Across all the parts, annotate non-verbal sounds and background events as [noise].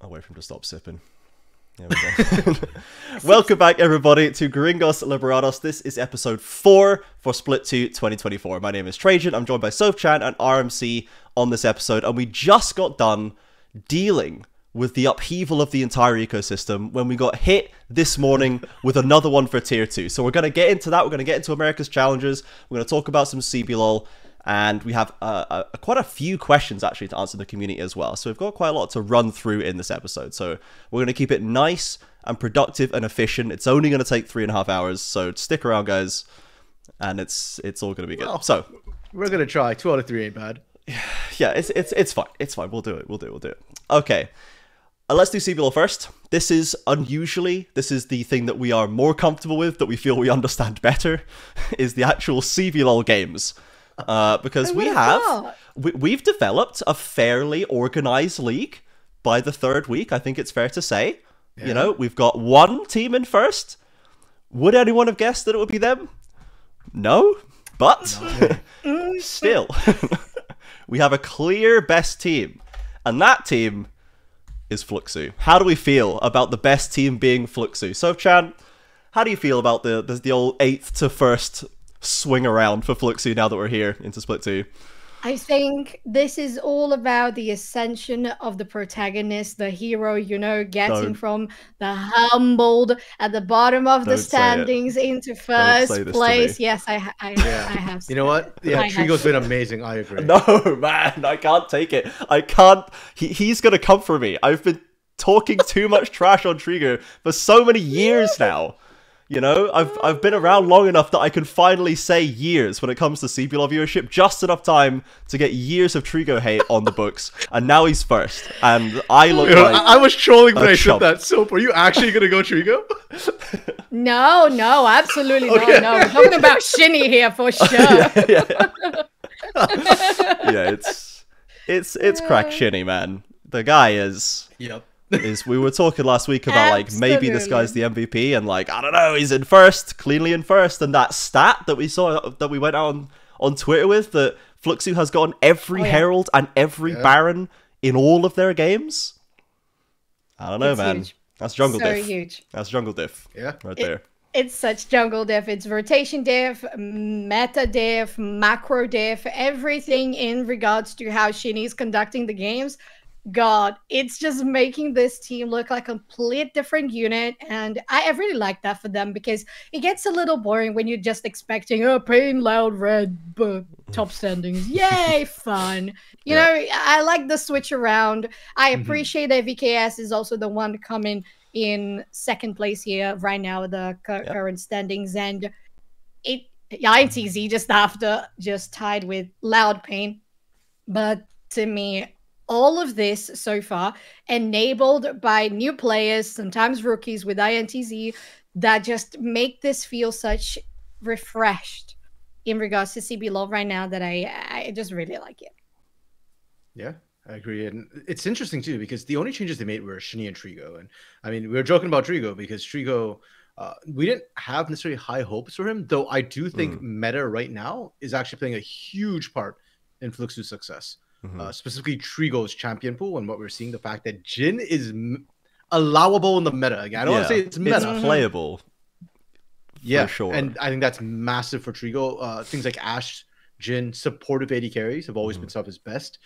I'll wait for him to stop sipping. There we go. [laughs] Welcome back, everybody, to Gringos Liberados. This is episode 4 for Split 2 2024. My name is Trajan. I'm joined by Sophchan and RMC on this episode, and we just got done dealing with the upheaval of the entire ecosystem when we got hit this morning [laughs] with another one for tier 2. So we're going to get into that. We're going to get into Americas Challengers. We're going to talk about some CBLOL and we have uh, uh, quite a few questions actually to answer the community as well. So we've got quite a lot to run through in this episode. So we're going to keep it nice and productive and efficient. It's only going to take three and a half hours, so stick around, guys, and it's it's all going to be good. Well, so we're going to try. Two out of three ain't bad. [sighs] Yeah, it's it's it's fine. It's fine. We'll do it. We'll do it. We'll do it. Okay. Uh, let's do CBLOL first. This is unusually, this is the thing that we are more comfortable with, that we feel we [laughs] understand better, [laughs] is the actual CBLOL games uh, because we have we, we've developed a fairly organized league by the third week. I think it's fair to say. Yeah. You know, we've got one team in first. Would anyone have guessed that it would be them? No, but [laughs] still, [laughs] we have a clear best team, and that team is Fluxo. How do we feel about the best team being Fluxo? So, Chan, how do you feel about the, the the old eighth to first swing around for Fluxo now that we're here into Split 2. I think this is all about the ascension of the protagonist, the hero, you know, getting Don't. from the humbled at the bottom of Don't the standings into first place. Yes, I, I, yeah. I have. You know what? Yeah, I Trigo's been amazing. I agree. [laughs] No, man, I can't take it. I can't. He, he's going to come for me. I've been talking too much trash on Trigo for so many years [laughs] now. You know, I've I've been around long enough that I can finally say years when it comes to CBLOL viewership, just enough time to get years of Trigo hate on the books, and now he's first, and I look like I was trolling when I said that. So, are you actually gonna go Trigo? no, no, absolutely okay. no, no. We're talking about Shini here for [laughs] sure. yeah, yeah. [laughs] yeah, it's it's it's crack Shini, man. The guy is. Yep is we were talking last week about like maybe this guy's the MVP and like I don't know he's in first cleanly in first and that stat that we saw that we went out on on Twitter with that Fluxo has gotten every oh, yeah. Herald and every yeah. Baron in all of their games. I don't know, it's man. Huge. That's jungle so diff. huge. That's jungle diff. Yeah, right it, there. It's such jungle diff. It's rotation diff, meta diff, macro diff, everything in regards to how Shini's conducting the games God, it's just making this team look like a complete different unit. And I, I really like that for them because it gets a little boring when you're just expecting, oh, Pain, Loud, Red, top standings. [laughs] Yay, fun. You yeah. know, I like the switch around. I mm-hmm. appreciate mm-hmm. that VKS is also the one coming in second place here right now, the cu- yeah. current standings. And it, yeah, INTZ just after, just tied with Loud Pain. But to me, all of this so far enabled by new players, sometimes rookies with INTZ, that just make this feel such refreshed in regards to CBLOL right now that I I just really like it. Yeah, I agree, and it's interesting too because the only changes they made were Shini and Trigo, and I mean we were joking about Trigo because Trigo. Uh, we didn't have necessarily high hopes for him, though I do think mm. meta right now is actually playing a huge part in Fluxo's success. Mm-hmm. Uh, specifically Trigo's champion pool, and what we're seeing the fact that Jhin is m- allowable in the meta. Again, I don't yeah, want to say it's meta. It's playable. Yeah, sure. And I think that's massive for Trigo. Uh, things like Ashe, Jhin, supportive AD carries have always mm-hmm. been some of his best.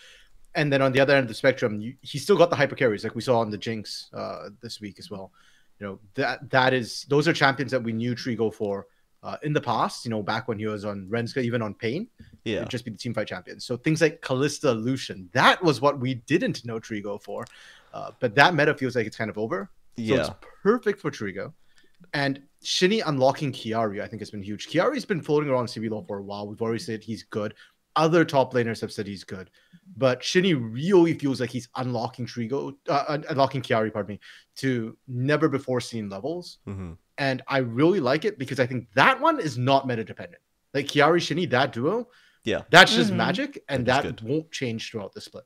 And then on the other end of the spectrum, you, he still got the hyper carries, like we saw on the Jinx uh, this week as well. You know that that is those are champions that we knew Trigo for uh, in the past. You know, back when he was on Rensga, even on Pain yeah, just be the team fight champion. So things like Kalista Lucian, that was what we didn't know Trigo for. Uh, but that meta feels like it's kind of over. So yeah. it's perfect for Trigo. And Shini unlocking Kiari, I think, has been huge. Kiari's been floating around CBLOL for a while. We've already said he's good. Other top laners have said he's good. But Shini really feels like he's unlocking Trigo, uh, unlocking Kiari, pardon me, to never before seen levels. Mm-hmm. And I really like it because I think that one is not meta dependent. Like Kiari Shini, that duo yeah, that's just mm-hmm. magic, and that, that won't change throughout the split.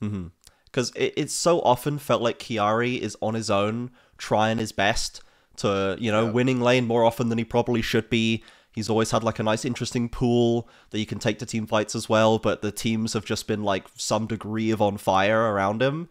Because mm-hmm. it, it's so often felt like Kiari is on his own, trying his best to you know yeah. winning lane more often than he probably should be. He's always had like a nice, interesting pool that you can take to team fights as well. But the teams have just been like some degree of on fire around him.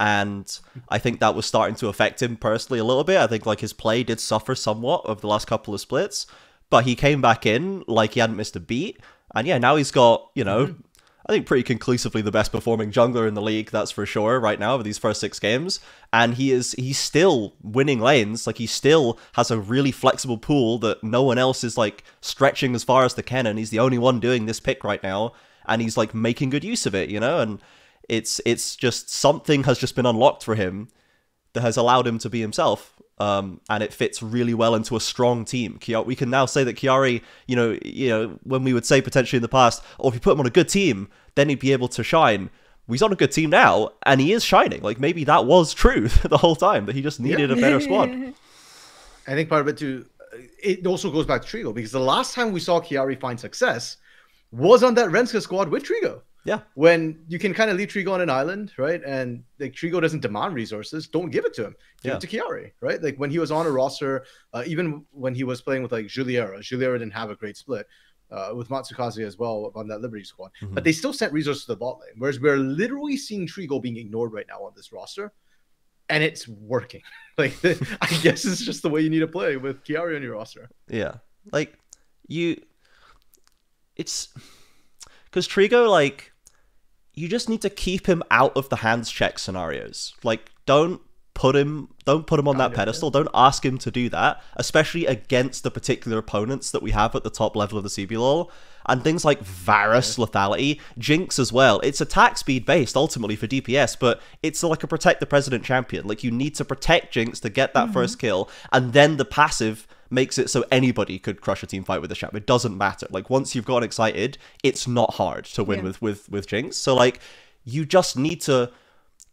And I think that was starting to affect him personally a little bit. I think like his play did suffer somewhat over the last couple of splits, but he came back in like he hadn't missed a beat, and yeah, now he's got you know. Mm-hmm. I think pretty conclusively the best performing jungler in the league, that's for sure, right now, over these first six games. And he is he's still winning lanes. Like he still has a really flexible pool that no one else is like stretching as far as they can, and he's the only one doing this pick right now. And he's like making good use of it, you know? And it's it's just something has just been unlocked for him that has allowed him to be himself. Um, and it fits really well into a strong team. We can now say that Kiari, you know, you know, when we would say potentially in the past, or oh, if you put him on a good team, then he'd be able to shine. He's on a good team now, and he is shining. Like maybe that was true [laughs] the whole time that he just needed yeah. a better squad. [laughs] I think part of it too. It also goes back to Trigo because the last time we saw Kiari find success was on that Rensga squad with Trigo. Yeah. When you can kind of leave Trigo on an island, right? And like Trigo doesn't demand resources, don't give it to him. Give yeah. it to Kiari, right? Like when he was on a roster, uh, even when he was playing with like Juliera, Juliera didn't have a great split. Uh, with Matsukaze as well on that Liberty squad, mm-hmm. but they still sent resources to the bot lane. Whereas we're literally seeing Trigo being ignored right now on this roster, and it's working. [laughs] like [laughs] I guess it's just the way you need to play with Kiari on your roster. Yeah, like you, it's because Trigo like you just need to keep him out of the hands check scenarios. Like, don't put him don't put him on that pedestal. Don't ask him to do that, especially against the particular opponents that we have at the top level of the CBLOL. And things like Varus, Lethality, Jinx as well. It's attack speed based ultimately for DPS, but it's like a protect the president champion. Like you need to protect Jinx to get that mm-hmm. first kill, and then the passive makes it so anybody could crush a team fight with a champ. It doesn't matter. Like once you've gotten excited, it's not hard to win yeah. with with with Jinx. So like you just need to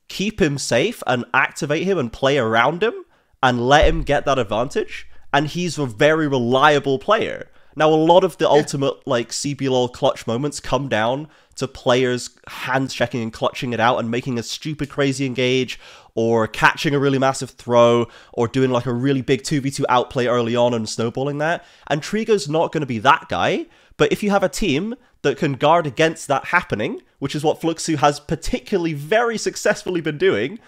keep him safe and activate him and play around him and let him get that advantage. And he's a very reliable player. Now, a lot of the yeah. ultimate like CBLOL clutch moments come down to players hands checking and clutching it out and making a stupid crazy engage or catching a really massive throw or doing like a really big 2v2 outplay early on and snowballing that. And Trigo's not going to be that guy, but if you have a team that can guard against that happening, which is what Fluxo has particularly very successfully been doing,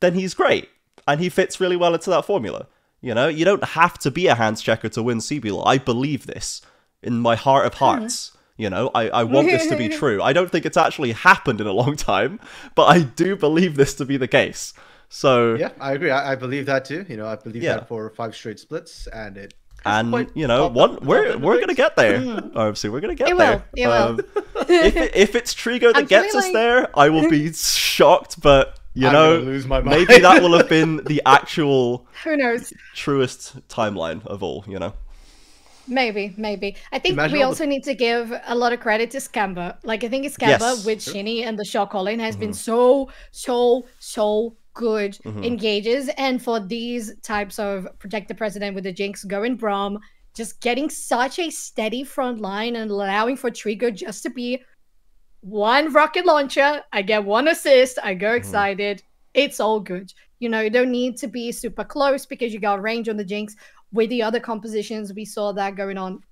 then he's great. And he fits really well into that formula. You know, you don't have to be a hands checker to win CBLOL. I believe this in my heart of hearts. You know, I, I want this to be [laughs] true. I don't think it's actually happened in a long time, but I do believe this to be the case. So yeah, I agree. I, I believe that too. You know, I believe yeah. that for five straight splits, and it and you know, one we're we're gonna get there. Obviously, we're gonna get it there. Will, it um, will. if it, if it's Trigo that [laughs] gets us there, I will be [laughs] shocked. But you I'm know, maybe that will have [laughs] been the actual who knows truest timeline of all. You know. Maybe, maybe. I think Imagine we also the... need to give a lot of credit to Scamber. Like I think Scamber yes. with. Shini and the shot calling has mm-hmm. been so, so, so good mm-hmm. engages. And for these types of protect the president with the Jinx going Braum, just getting such a steady front line and allowing for Trigger just to be one rocket launcher. I get one assist. I go mm-hmm. excited. Mm-hmm. It's all good. You know, you don't need to be super close because you got range on the Jinx with the other compositions, we saw that going on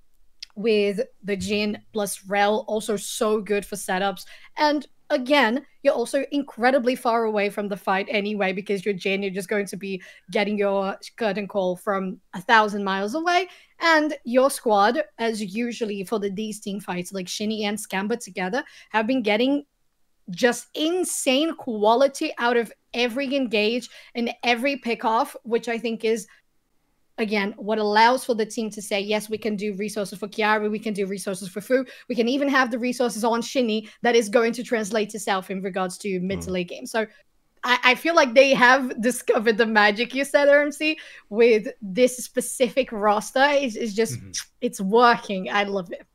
with the Jhin plus Rell, also so good for setups. And again, you're also incredibly far away from the fight anyway, because you're Jhin, you're just going to be getting your curtain call from a thousand miles away. And your squad, as usually for the these team fights, like Shini and Scamber together, have been getting just insane quality out of every engage and every pickoff, which I think is again, what allows for the team to say, yes, we can do resources for Kiari, we can do resources for Fu, we can even have the resources on Shini that is going to translate to Self in regards to mid to hmm. late game. So I, I, feel like they have [laughs] discovered the magic you said, RMC, with this specific roster. It's, it's just, mm-hmm. it's working. I love it.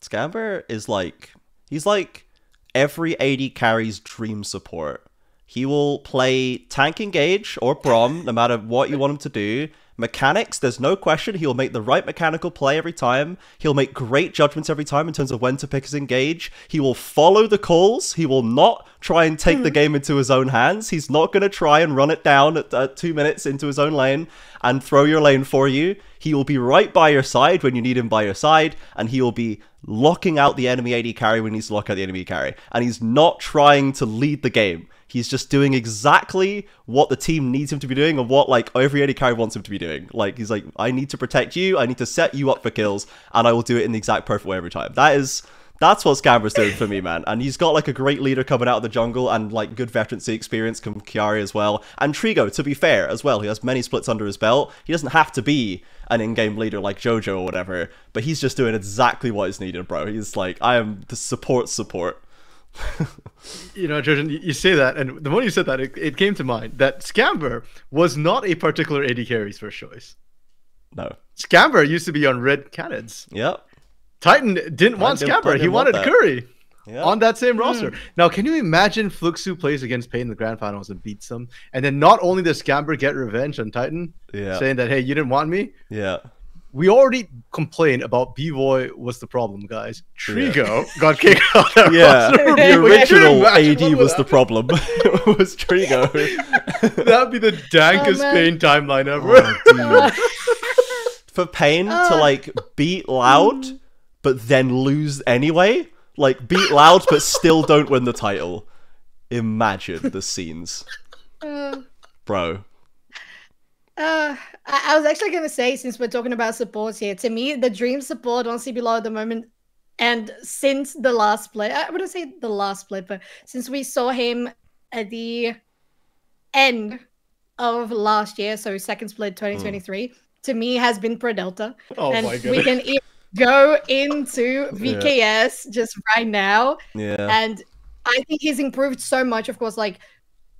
Scamber is like, he's like every AD carries dream support he will play tank engage or Braum, no matter what you want him to do. Mechanics, there's no question. He'll make the right mechanical play every time. He'll make great judgments every time in terms of when to pick his engage. He will follow the calls. He will not try and take the hmm. game into his own hands. He's not going to try and run it down at, at two minutes into his own lane and throw your lane for you. He will be right by your side when you need him by your side, and he will be locking out the enemy AD carry when he needs to lock out the enemy carry. And he's not trying to lead the game. He's just doing exactly what the team needs him to be doing and what like every AD carry wants him to be doing. Like he's like, I need to protect you, I need to set you up for kills, and I will do it in the exact perfect way every time. That is that's what Scamber's doing for me, man. And he's got like a great leader coming out of the jungle and like good veterancy experience from Kiari as well. And Trigo, to be fair, as well. He has many splits under his belt. He doesn't have to be an in-game leader like Jojo or whatever, but he's just doing exactly what is needed, bro. He's like, I am the support support. [laughs] you know, Jordan, you say that, and the moment you said that, it, it came to mind that Scamber was not a particular AD carry's first choice. No. Scamber used to be on Red Canids. Yep. Titan didn't want didn't- He didn't want wanted that. Curry Yeah. on that same roster. Hmm. Now, can you imagine Fluxo plays against Pain in the grand finals and beats them? And then not only does Scamber get revenge on Titan, Yeah. saying that, hey, you didn't want me, Yeah. we already complained about B-Boy was the problem, guys. Trigo [laughs] got kicked out of that Yeah. roster. The original imagine AD was the problem. it [laughs] [laughs] was Trigo. That'd be the dankest man. Pain timeline ever. Oh, dude. For Pain to Uh. like beat loud, but then lose anyway. Like beat loud, but still don't win the title. Imagine the scenes, Uh, bro. Uh, I, I was actually gonna say, since we're talking about supports here, to me, the dream support on CBLOL at the moment, and since the last split, I wouldn't say the last split, but since we saw him at the end of last year, so second split 2023, to me has been Prodelta. oh and my we can e- go into VKS just right now. Yeah. And I think he's improved so much. Of course, like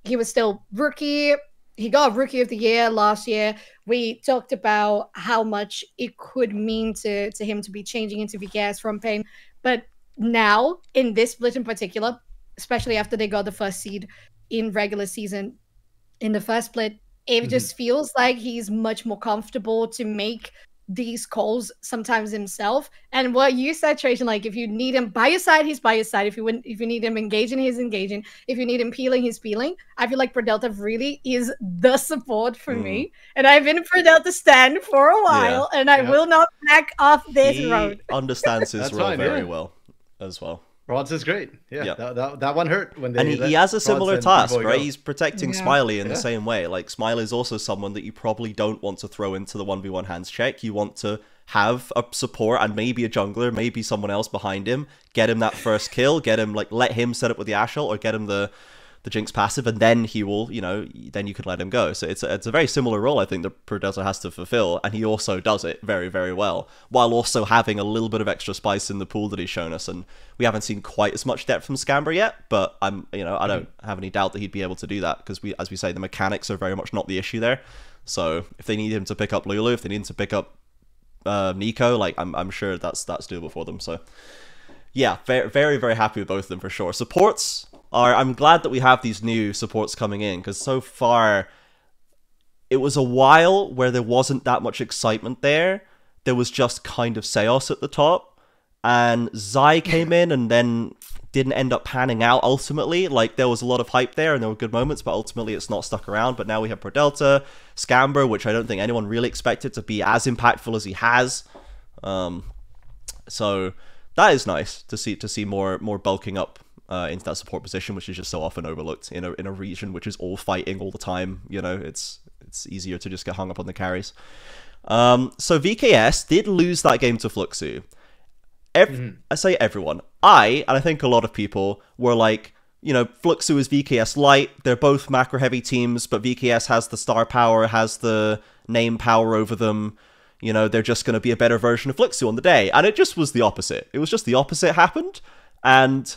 he was still rookie. He got rookie of the year last year. We talked about how much it could mean to, to him to be changing into VKS from Pain. But now, in this split in particular, especially after they got the first seed in regular season, in the first split, it Mhm. just feels like he's much more comfortable to make these calls sometimes himself. And what you said, Trajan, like if you need him by your side, he's by your side. If you wouldn't, if you need him engaging, he's engaging. If you need him peeling, he's peeling. I feel like Prodelta really is the support for Mm. me. And I've been a Prodelta stand for a while, and I Yeah. will not back off this he road. [laughs] understands his That's role fine, very yeah. well as well. Rods is great. Yeah, Yeah. That, that, that one hurt when they. and he, he has a similar task, right? go. He's protecting Yeah. Smiley in Yeah. the same way. Like Smiley is also someone that you probably don't want to throw into the one v one hands check. You want to have a support and maybe a jungler, maybe someone else behind him, get him that first kill, get him like let him set up with the Ashel or get him the the Jinx passive, and then he will, you know, then you could let him go. So it's a, it's a very similar role I think that Prodelta has to fulfill, and he also does it very very well, while also having a little bit of extra spice in the pool that he's shown us. And we haven't seen quite as much depth from Scamber yet, but I'm, you know, I don't have any doubt that he'd be able to do that because we, as we say, the mechanics are very much not the issue there. So if they need him to pick up Lulu, if they need him to pick up uh, Neeko, like I'm, I'm sure that's that's doable for them. So yeah, very, very, very happy with both of them for sure. Supports are. I'm glad that we have these new supports coming in because so far, it was a while where there wasn't that much excitement there. There was just kind of Ceos at the top, and Zai came in and then didn't end up panning out ultimately. Like there was a lot of hype there and there were good moments, but ultimately it's not stuck around. But now we have Prodelta, Scamber, which I don't think anyone really expected to be as impactful as he has. Um, so that is nice to see to see more more bulking up uh, into that support position, which is just so often overlooked in a in a region which is all fighting all the time. You know, it's it's easier to just get hung up on the carries. Um, so VKS did lose that game to Fluxo. Ev- I say everyone. I and I think a lot of people were like, you know, Fluxo is VKS light. They're both macro heavy teams, but VKS has the star power, has the name power over them. You know, they're just going to be a better version of Fluxo on the day. And it just was the opposite. It was just the opposite happened. And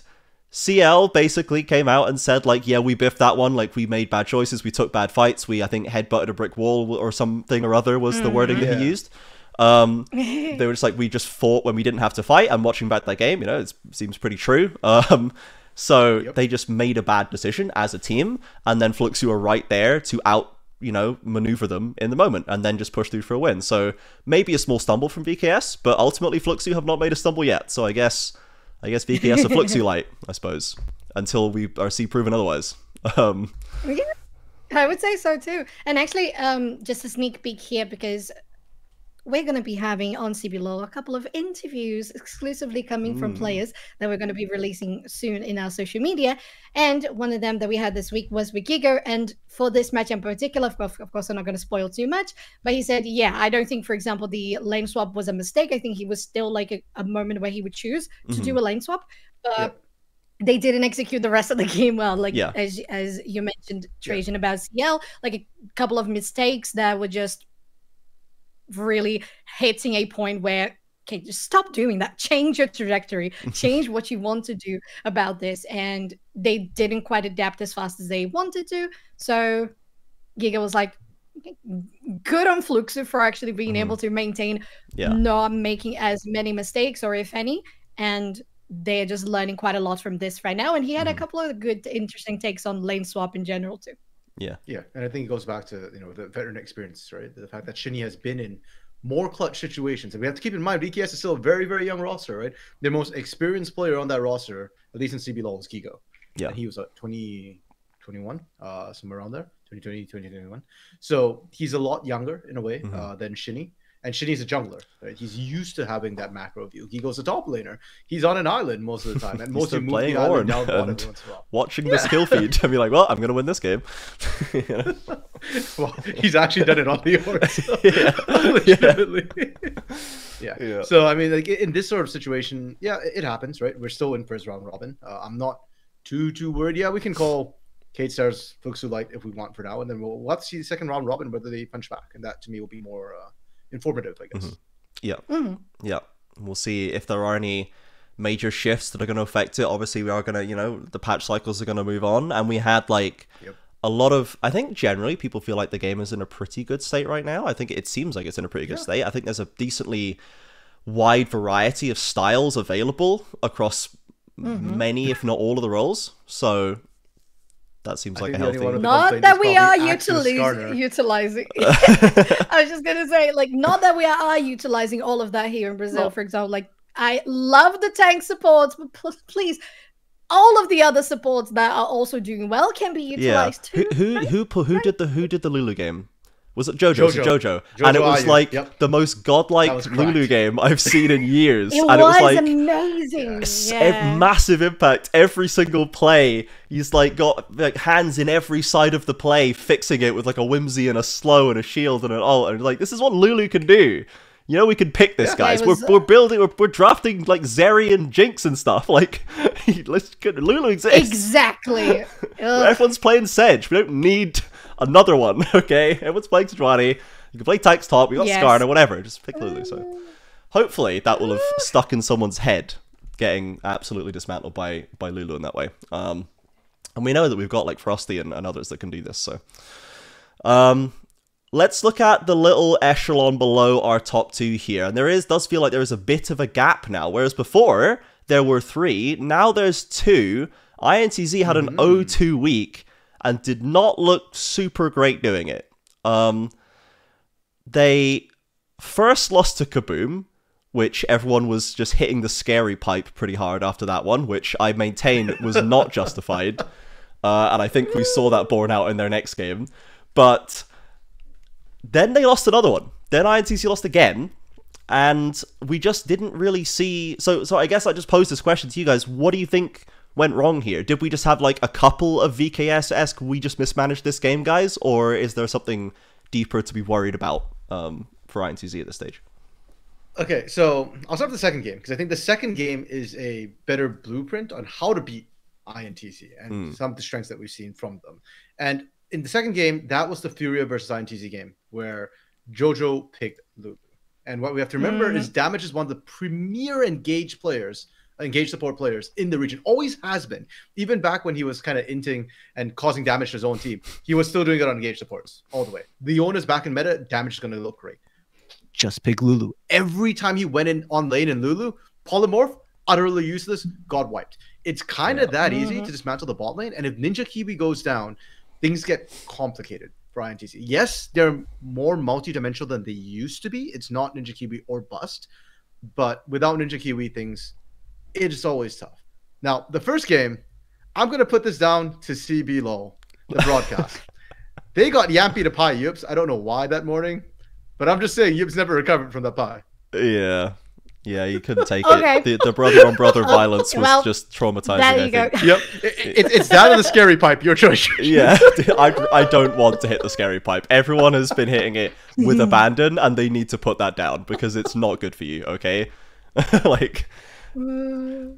CL basically came out and said, like, yeah, we biffed that one. Like, we made bad choices. We took bad fights. We, I think, headbutted a brick wall or something or other was the wording that Yeah. he used. Um, [laughs] they were just like, we just fought when we didn't have to fight. And watching back that game, you know, it seems pretty true. [laughs] Um, so Yep. they just made a bad decision as a team. And then Fluxo were right there to out, you know, maneuver them in the moment and then just push through for a win. So maybe a small stumble from VKS, but ultimately Fluxo have not made a stumble yet. So I guess, I guess are Fluxo light, I suppose, until we are see proven otherwise. Um, I would say so too. And actually, um, just a sneak peek here because we're going to be having on CBLOL a couple of interviews exclusively coming from Mm. players that we're going to be releasing soon in our social media. And one of them that we had this week was with Guigo. And for this match in particular, of course, I'm not going to spoil too much, but he said, yeah, I don't think, for example, the lane swap was a mistake. I think he was still like a, a moment where he would choose to do a lane swap. But Yep. they didn't execute the rest of the game well. Like Yeah. as as you mentioned, Yeah. Trajan about CL, like a couple of mistakes that were just really hitting a point where okay, just stop doing that. Change your trajectory. [laughs] Change what you want to do about this. And they didn't quite adapt as fast as they wanted to. So Guigo was like, good on Fluxo for actually being Mhm. able to maintain Yeah. not making as many mistakes or if any. And they're just learning quite a lot from this right now. And he had a Mhm. couple of good, interesting takes on lane swap in general too. Yeah, Yeah. and I think it goes back to you know the veteran experience, right? The fact that Shini has been in more clutch situations, and we have to keep in mind VKS is still a very very young roster, right? The most experienced player on that roster, at least in CBLOL, is Guigo. Yeah. and he was at 20, 21, uh, somewhere around there, 2020, 2021. So he's a lot younger in a way Mhm. uh, than Shini. And Shini's a jungler, right? He's used to having that macro view. He goes a top laner. He's on an island most of the time, and mostly still playing down and- every once in a while. Watching the skill feed and be like, well, I'm going to win this game. [laughs] Well, he's actually done it on the horse. [laughs] [laughs] Yeah. Legitimately. yeah. Yeah. So I mean, like in this sort of situation, yeah, it happens, right? We're still in first round robin. Uh, I'm not too too worried. Yeah, we can call Keyd Stars Fluxo like if we want for now, and then we'll, we'll have to see the second round robin whether they punch back, and that to me will be more uh, informative, I guess. Mhm. Yeah. Mhm. Yeah. We'll see if there are any major shifts that are going to affect it. Obviously, we are going to, you know, the patch cycles are going to move on. And we had like Yep. a lot of, I think generally people feel like the game is in a pretty good state right now. I think it seems like it's in a pretty good Yeah. state. I think there's a decently wide variety of styles available across Mhm. many, if not all of the roles. So that seems I like a think the only healthy. one Not that we are probably Axis [laughs] utilizing utilizing. [laughs] [laughs] I was just gonna say, like, not that we are utilizing all of that here in Brazil, No. for example. Like, I love the tank supports, but pl- please, all of the other supports that are also doing well can be yeah. utilized Who too. who who pu- who did the who did the Lulu game? Was it Jojo? Was it Jojo. Jojo? and it was Ayu, like yep. the most godlike Lulu game I've seen in years. [laughs] It and was, it was like amazing. s- a Yeah. massive impact every single play. He's like got like hands in every side of the play, fixing it with like a whimsy and a slow and a shield and an ult. And like this is what Lulu can do. You know we can pick this, Yeah. guys. Was, we're, uh, we're building, we're, we're drafting like Zeri and Jinx and stuff. [laughs] Like, [laughs] let's Lulu exists. exactly. Everyone's playing Sedge. We don't need another one, [laughs] okay? Everyone's playing Sejuani. You can play Tank's top. We got Yes. Skarner, whatever. Just pick Lulu. So hopefully that will have stuck in someone's head, getting absolutely dismantled by by Lulu in that way. Um, and we know that we've got like Frosty and, and others that can do this. So, um, let's look at the little echelon below our top two here. And there is does feel like there is a bit of a gap now. Whereas before there were three, now there's two. INTZ had an 0-2 week and did not look super great doing it. Um, they first lost to KaBuM, which everyone was just hitting the scary pipe pretty hard after that one, which I maintain was not [laughs] justified. Uh, and I think we saw that borne out in their next game. But then they lost another one. Then INTZ lost again. And we just didn't really see. So, so I guess I just posed this question to you guys. What do you think went wrong here? Did we just have like a couple of VKS esque? We just mismanaged this game, guys, or is there something deeper to be worried about um, for INTZ at this stage? Okay, so I'll start with the second game because I think the second game is a better blueprint on how to beat INTZ and Mm. some of the strengths that we've seen from them. And in the second game, that was the Furia versus INTZ game where Jojo picked Lulu. And what we have to remember is Damage is one of the premier engaged players, engaged support players in the region. Always has been. Even back when he was kind of inting and causing damage to his own team, he was still doing it on engaged supports all the way. The owner's back in meta, damage is going to look great just pick Lulu. Every time he went in on lane in Lulu, polymorph, utterly useless, got wiped. It's kind of that easy Mhm. to dismantle the bot lane. And if Ninja Kiwi goes down, things get complicated for INTZ. Yes, they're more multi-dimensional than they used to be. It's not Ninja Kiwi or bust. But without Ninja Kiwi, things it's always tough. Now, the first game, I'm gonna put this down to CBLOL, the broadcast. [laughs] they got Yampy to pie Yups. I don't know why that morning, But I'm just saying, Yib's never recovered from that pie. Yeah. Yeah, you couldn't take Okay. it. The, the brother on brother [laughs] violence was Well, just traumatizing. there you go. Yep, it, it, it's that or the scary pipe. Your choice. [laughs] Yeah, I, I don't want to hit the scary pipe. Everyone has been hitting it with abandon, and they need to put that down because it's not good for you. Okay, like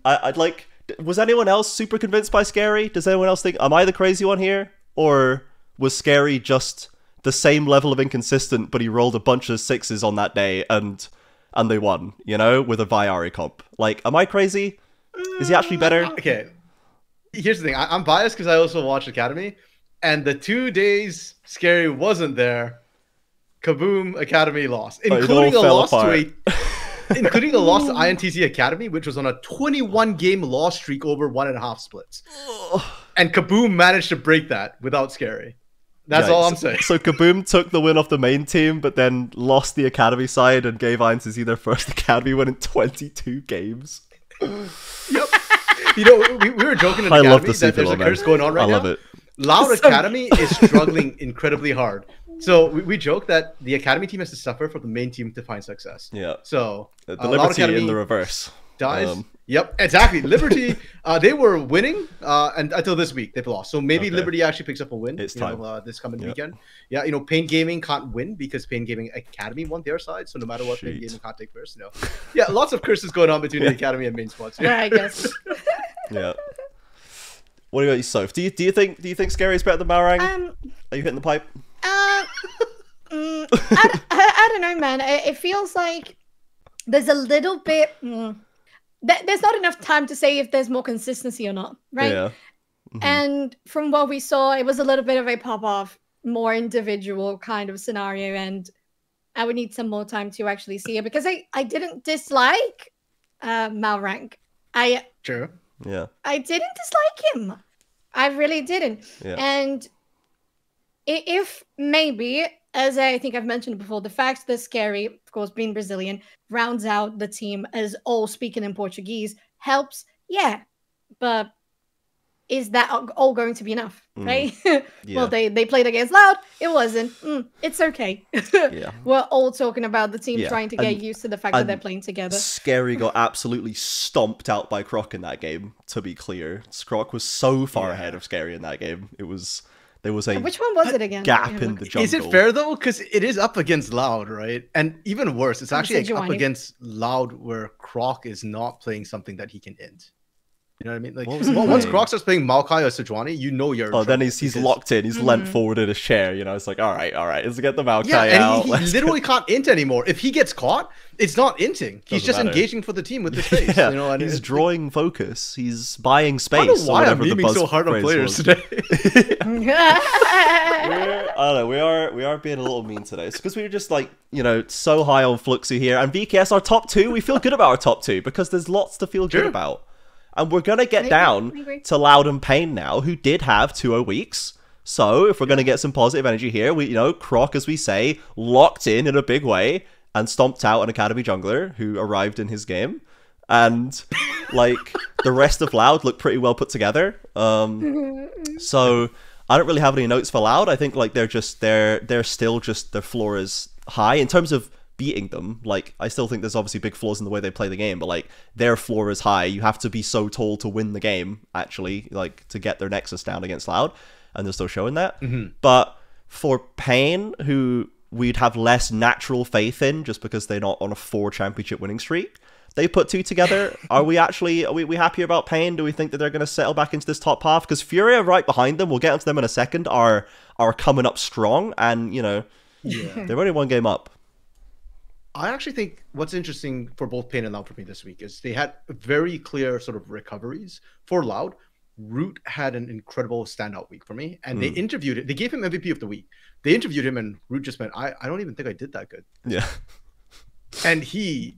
I, I'd like. Was anyone else super convinced by scary? Does anyone else think am I the crazy one here, or was scary just the same level of inconsistent, but he rolled a bunch of sixes on that day and and they won? You know, with a Viari comp. Like, am I crazy? Is he actually better? Mm, okay, here's the thing. I, I'm biased because I also watched Academy, and the two days Scary wasn't there. KaBuM! Academy lost, oh, including a loss apart. to a, [laughs] including a loss to INTZ Academy, which was on a 21 game loss streak over one and a half splits. And KaBuM managed to break that without Scary. That's all I'm saying. So KaBuM took the win off the main team, but then lost the academy side and gave INTZ their first academy win in 22 games. Yep. You know, we, we were joking in I Academy love the that there's a Civil, curse going on right I love now. it. Loud So Academy is struggling [laughs] incredibly hard. So we, we joke that the Academy team has to suffer for the main team to find success. Yeah. So The uh, Liberty in the reverse. dies. Um, yep, exactly. [laughs] Liberty, uh, they were winning, uh, and until this week they've lost. So maybe Okay. Liberty actually picks up a win. It's you know, time. uh, this coming Yep. weekend. Yeah, you know, Pain Gaming can't win because Pain Gaming Academy won their side. So no matter what, Pain Gaming can't take first. No. Yeah, lots of curses going on between the Academy and main squads. yeah, I guess. [laughs] Yeah. What about you, Soph? Do you do you think do you think Scary is better than Malrang? Um, Are you hitting the pipe? Uh, [laughs] mm, I, d- I- I don't know, man. It, it feels like there's a little bit. Mm, th- there's not enough time to say if there's more consistency or not, right? Yeah. Mhm. And from what we saw, it was a little bit of a pop off, more individual kind of scenario. And I would need some more time to actually see it because I, I didn't dislike uh, Malrang. I True. Yeah. I didn't dislike him. I really didn't. Yeah. And i- if maybe, as I think I've mentioned before, the fact that Scary, of course, being Brazilian, rounds out the team as all speaking in Portuguese helps. Yeah, but is that all- going to be enough? Mm. Right? [laughs] Yeah. well, they they played against Loud. It wasn't. Mm, it's okay. [laughs] yeah. We're all talking about the team Yeah, trying to get and- used to the fact that they're playing together. Scary got [laughs] absolutely stomped out by Croc in that game. To be clear, Croc was so far Yeah. ahead of Scary in that game. It was there was a Which one was it again? gap in the jungle. Is it fair though? Because it is up against Loud, right? And even worse, it's actually like, up against Loud where Croc is not playing something that he can int. You know what I mean? Like What [laughs] was well, once playing? Croc starts playing Maokai or Sejuani, you know you're. in Oh, then he's he's because- locked in. He's leant Mhm. forward in a chair. You know, it's like, all right, all right, let's get the Maokai Yeah, and out. he, he let's literally can't int anymore. If he gets caught, it's not inting. He's Doesn't just matter. engaging for the team with his [laughs] face. yeah, you know, and he's it's like- drawing focus. He's buying space. I don't know why I'm whatever the aiming so hard on players was. today. [laughs] I don't know. We are we are being a little mean today. It's because we were just like you know so high on Fluxo here and VKS our top two. We feel good about our top two because there's lots to feel good about, and we're gonna get agree, down to Loud and Pain now, who did have two O weeks. So if we're gonna get some positive energy here, we you know Croc as we say locked in in a big way and stomped out an Academy jungler who arrived in his game. And [laughs] like the rest of Loud looked pretty well put together. Um, [laughs] so I don't really have any notes for Loud. I think like they're just they're they're still just their floor is high in terms of beating them. Like I still think there's obviously big flaws in the way they play the game, but like their floor is high. You have to be so tall to win the game. Actually, like to get their nexus down against Loud, and they're still showing that. Mm-hmm. But for Pain, who we'd have less natural faith in just because they're not on a four championship winning streak. They put two together. [laughs] Are we actually are we, we happy about Pain? Do we think that they're going to settle back into this top half? Because Furia right behind them, we'll get onto them in a second, are are coming up strong, and you know yeah. they're only one game up. I actually think what's interesting for both Pain and Loud for me this week is they had very clear sort of recoveries. For Loud, Route had an incredible standout week for me, and they Mm. interviewed it. They gave him MVP of the week. They interviewed him, and Route just went, "I, I don't even think I did that good." Yeah, [laughs] And he,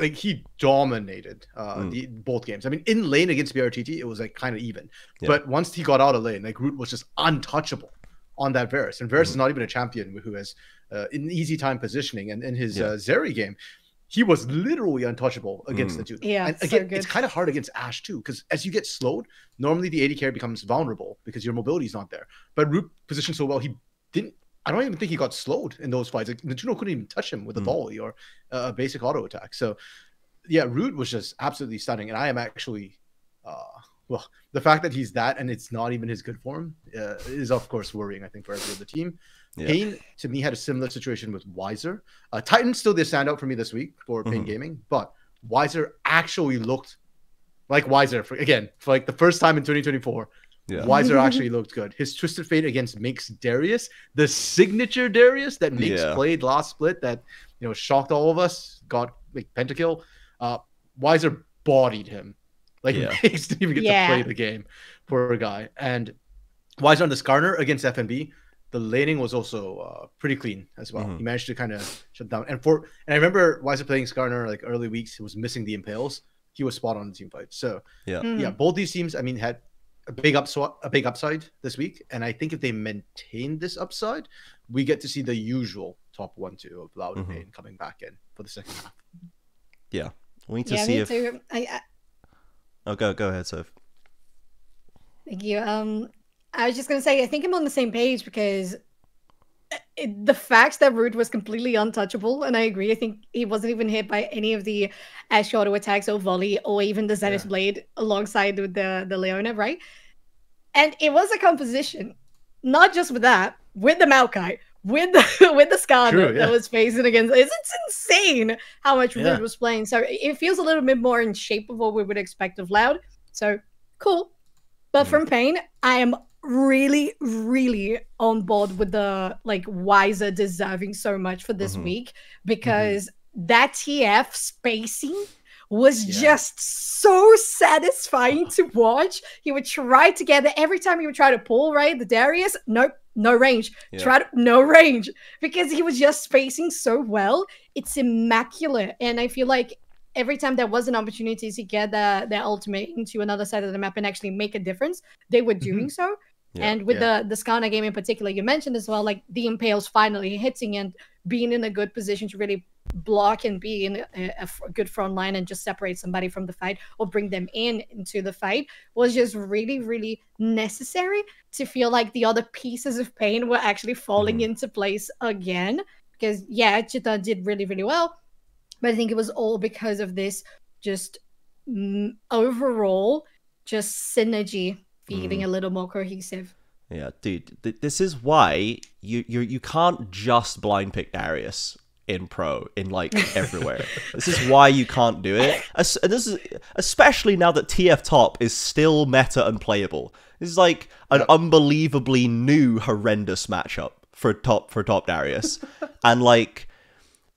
like, he dominated uh, Mm. the both games. I mean, in lane against BRTT, it was like kind of even, Yeah. but once he got out of lane, like Route was just untouchable on that Varus, and Varus Mm. is not even a champion who has uh, an easy time positioning. And in his Yeah. uh, Zeri game, he was literally untouchable against Mm. the dude. Yeah, and so again, good. it's kind of hard against Ashe too, because as you get slowed, normally the AD carry becomes vulnerable because your mobility is not there. But Route positioned so well, he didn't I don't even think he got slowed in those fights. Like, Mizuno couldn't even touch him with a Mm. volley or a basic auto attack. So, yeah, Route was just absolutely stunning. And I am actually, uh, well, the fact that he's that and it's not even his good form uh, is, of course, worrying, I think, for every other team. Yeah. Pain, to me, had a similar situation with Wizer. Uh, Titan's still the standout for me this week for Pain Mhm. Gaming, but Wizer actually looked like Wizer, for, again, for like the first time in 2024. Yeah. Wizer [laughs] actually looked good. His twisted fate against Makes Darius, the signature Darius that Makes Yeah. played last split that you know shocked all of us, got like pentakill. Uh Wizer bodied him. Like Yeah. [laughs] Makes didn't even get Yeah. to play the game. Poor guy. And Wizer on this Skarner against FNB, the laning was also uh, pretty clean as well. Mhm. He managed to kind of shut down. And for and I remember Wizer playing Skarner like early weeks, he was missing the impales. He was spot on the team fight. So Mm. yeah, both these teams, I mean, had a big upside, a big upside this week, and I think if they maintain this upside, we get to see the usual top one two of Loud and Mhm. Pain coming back in for the second half. Yeah. We need to yeah, see me if. too. I, I, Oh, go go ahead, Soph. Thank you. Um, I was just gonna say, I think I'm on the same page because uh, it, the fact that Route was completely untouchable, and I agree. I think he wasn't even hit by any of the Ashe auto attacks or volley or even the Zenith Yeah. Blade alongside with the the Leona, right? And it was a composition, not just with that, with the Maokai, with the [laughs] with the Skarner True, yeah. that was facing against. It's, it's insane how much Yeah. Was playing. So it feels a little bit more in shape of what we would expect of Loud. So cool. But Mm. from Pain, I am really, really on board with the like Wizer deserving so much for this Mhm. week because that TF spacing was Yeah. just so satisfying to watch. He would try to get it every time he would try to pull, right? The Darius, nope, no range. Yeah. Try to no range because he was just spacing so well. It's immaculate. And I feel like every time there was an opportunity to get the, their ultimate into another side of the map and actually make a difference, they were mm-hmm. doing so. Yeah. And with Yeah. the the Skarner game in particular, you mentioned as well, like the Impales finally hitting and being in a good position to really block and be in a good front line and just separate somebody from the fight or bring them in into the fight was just really, really necessary to feel like the other pieces of pain were actually falling Mhm. into place again. Because yeah, Chita did really, really well, but I think it was all because of this just mm, overall just synergy feeling a little more cohesive. Yeah, dude, th- this is why you you you can't just blind pick Darius in pro in like everywhere. this is why you can't do it. As- and this is especially now that TF top is still meta and playable. This is like an Yep. unbelievably new horrendous matchup for top for top Darius, [laughs] and like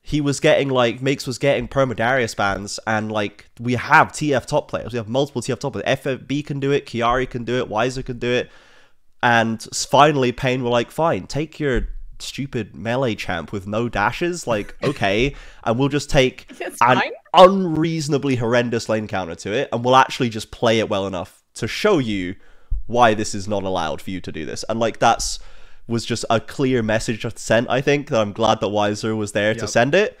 he was getting like Mix was getting perma Darius bans, and like we have TF top players. We have multiple TF top players. FNB can do it, Kiari can do it, Wizer can do it. And finally, Pain were like, fine, take your stupid melee champ with no dashes. Like, [laughs] okay. And we'll just take [laughs] It's an fine. unreasonably horrendous lane counter to it. And we'll actually just play it well enough to show you why this is not allowed for you to do this. And like, that's was just a clear message sent, I think, that I'm glad that Wizer was there to send it.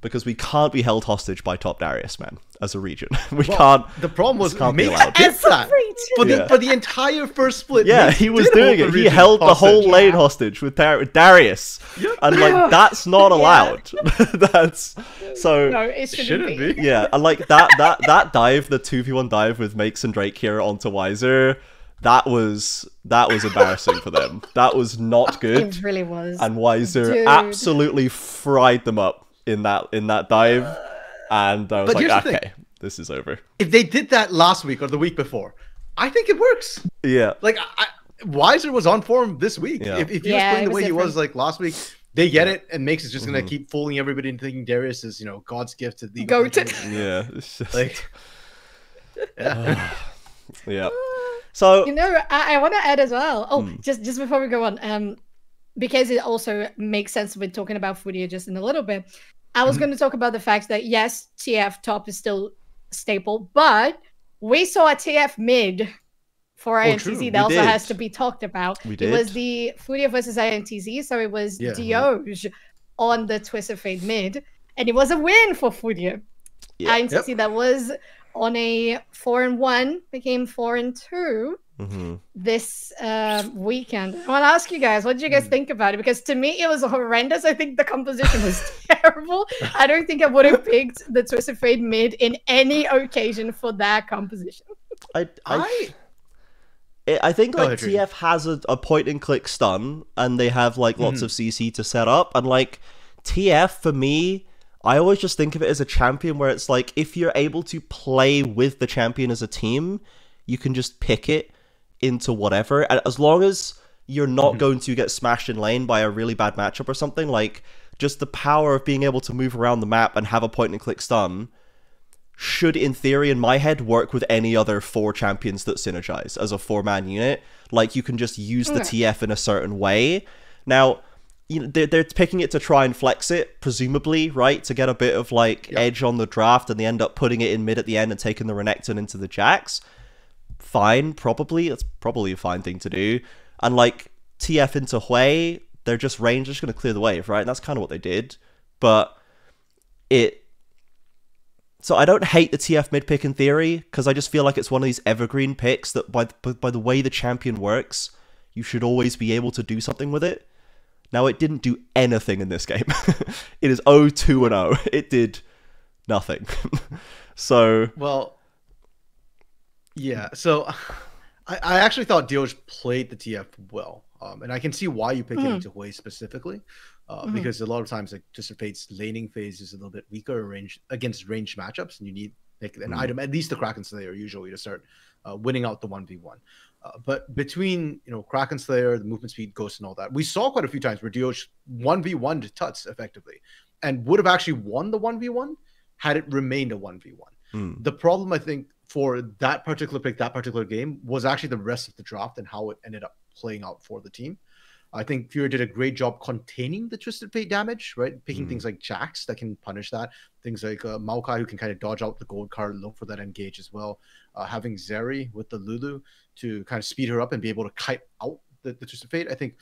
Because we can't be held hostage by Top Darius, man, as a region. [laughs] we Well, can't. The problem was this [laughs] can't be allowed. did As a that for the Yeah. for the entire first split. Yeah, Makes he was doing it. He region held the hostage. whole lane hostage with Dar- Darius, Yep. and like [sighs] that's not allowed. [laughs] that's so. No, it shouldn't, Shouldn't be. be. Yeah, and like that that that dive, the two v one dive with Makes and Drake here onto Wizer, that was that was embarrassing for them. That was not good, It really was. and Wizer Dude. absolutely fried them up in that in that dive, and I was But like, here's thing. okay, this is over. If they did that last week or the week before, I think it works. Yeah, Like I, I, Wizer was on form this week. Yeah. If, if he Yeah, was playing the was way he was like last week, they get it and makes is just gonna Mhm. keep fooling everybody into thinking Darius is you know God's gift to the Go to- [laughs] yeah, it's just, like. [sighs] Yeah. [laughs] yeah. [sighs] So You know, I, I want to add as well. Oh, Hmm. just just before we go on, um, because it also makes sense with talking about Furia just in a little bit. I was Mhm. going to talk about the fact that yes, TF top is still staple, but we saw a TF mid for Oh, true. INTZ We that also has to be talked about. we did. It was the Furia versus INTZ, so it was Yeah. Dioge on the Twisted Fate mid, and it was a win for Furia. Yeah. INTZ that was on a four and one became four and two Mm-hmm. this uh, weekend. I want to ask you guys, what did you guys think about it? Because to me, it was horrendous. I think the composition was [laughs] terrible. I don't think I would have picked the Twisted Fate mid in any occasion for that composition. I, I, I I I think like ahead, Drew. TF has a, a point and click stun, and they have like lots Mhm. of CC to set up, and like TF for me, I always just think of it as a champion where it's like if you're able to play with the champion as a team, you can just pick it into whatever, and as long as you're not Mm-hmm. going to get smashed in lane by a really bad matchup or something, like just the power of being able to move around the map and have a point and click stun should in theory in my head work with any other four champions that synergize as a four man unit like you can just use the Okay. tf in a certain way now you know they're, they're picking it to try and flex it presumably right to get a bit of like Yeah. edge on the draft and they end up putting it in mid at the end and taking the renekton into the Jax fine probably that's probably a fine thing to do and like tf into Hwei, they're just range just going to clear the wave right and that's kind of what they did but it so I don't hate the TF mid pick in theory because I just feel like it's one of these evergreen picks that by by by the way the champion works, you should always be able to do something with it. Now it didn't do anything in this game. [laughs] it is 0-2 and 0. It did nothing. [laughs] so well, yeah. So I, I actually thought Dioj played the TF well, um, and I can see why you pick it Mhm. into Hwei specifically, uh, Mhm. because a lot of times like just Fate's laning phase is a little bit weaker range against ranged matchups, and you need like an Mhm. item at least the Kraken Slayer usually to start uh, winning out the one v one. Uh, but between you know Kraken Slayer, the movement speed, Ghost, and all that, we saw quite a few times where Dioj one v one to Tutsz effectively, and would have actually won the one v one had it remained a one v one. mm, The problem I think for that particular pick, that particular game, was actually the rest of the draft and how it ended up playing out for the team. I think Furia did a great job containing the Twisted Fate damage, right? Picking Mhm. things like Jax that can punish that, things like uh, Maokai who can kind of dodge out the gold card, and look for that engage as well. Uh, having Zeri with the Lulu to kind of speed her up and be able to kite out the, the Twisted Fate. I think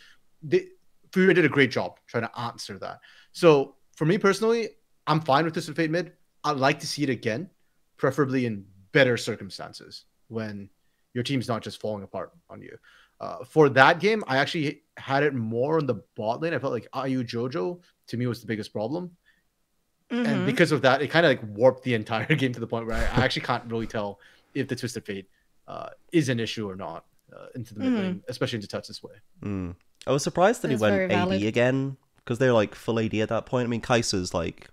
they, Furia did a great job trying to answer that. So for me personally, I'm fine with Twisted Fate mid. I'd like to see it again, preferably in better circumstances when your team's not just falling apart on you. Uh, for that game, I actually had it more on the bot lane. I felt like Ayu Jojo to me was the biggest problem, and Mhm. because of that, it kind of like warped the entire [laughs] game to the point where I, I actually can't really tell if the Twisted Fate uh, is an issue or not uh, into the mid lane, especially into Tutsz this way. mm. I was surprised that he went very AD valid. again because they're like full AD at that point. I mean, Kai'Sa's like,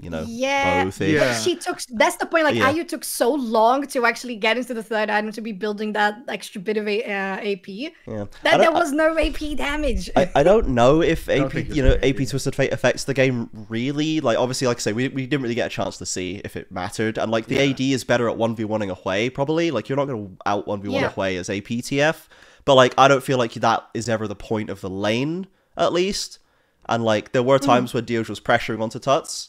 you know, Yeah. both. Yeah. She took that's the point. Like Yeah. Ayu took so long to actually get into the third item to be building that extra bit of a, uh, AP Yeah. I that there was no AP damage. I, I don't know if AP you know very AP good. Twisted Fate affects the game really. Like obviously, like I say, we, we didn't really get a chance to see if it mattered. And like the Yeah. AD is better at one v oneing away probably. Like you're not going to out one v one Yeah. away as APTF. But like I don't feel like that is ever the point of the lane at least. And like there were times where Dioj was pressuring onto Tutsz,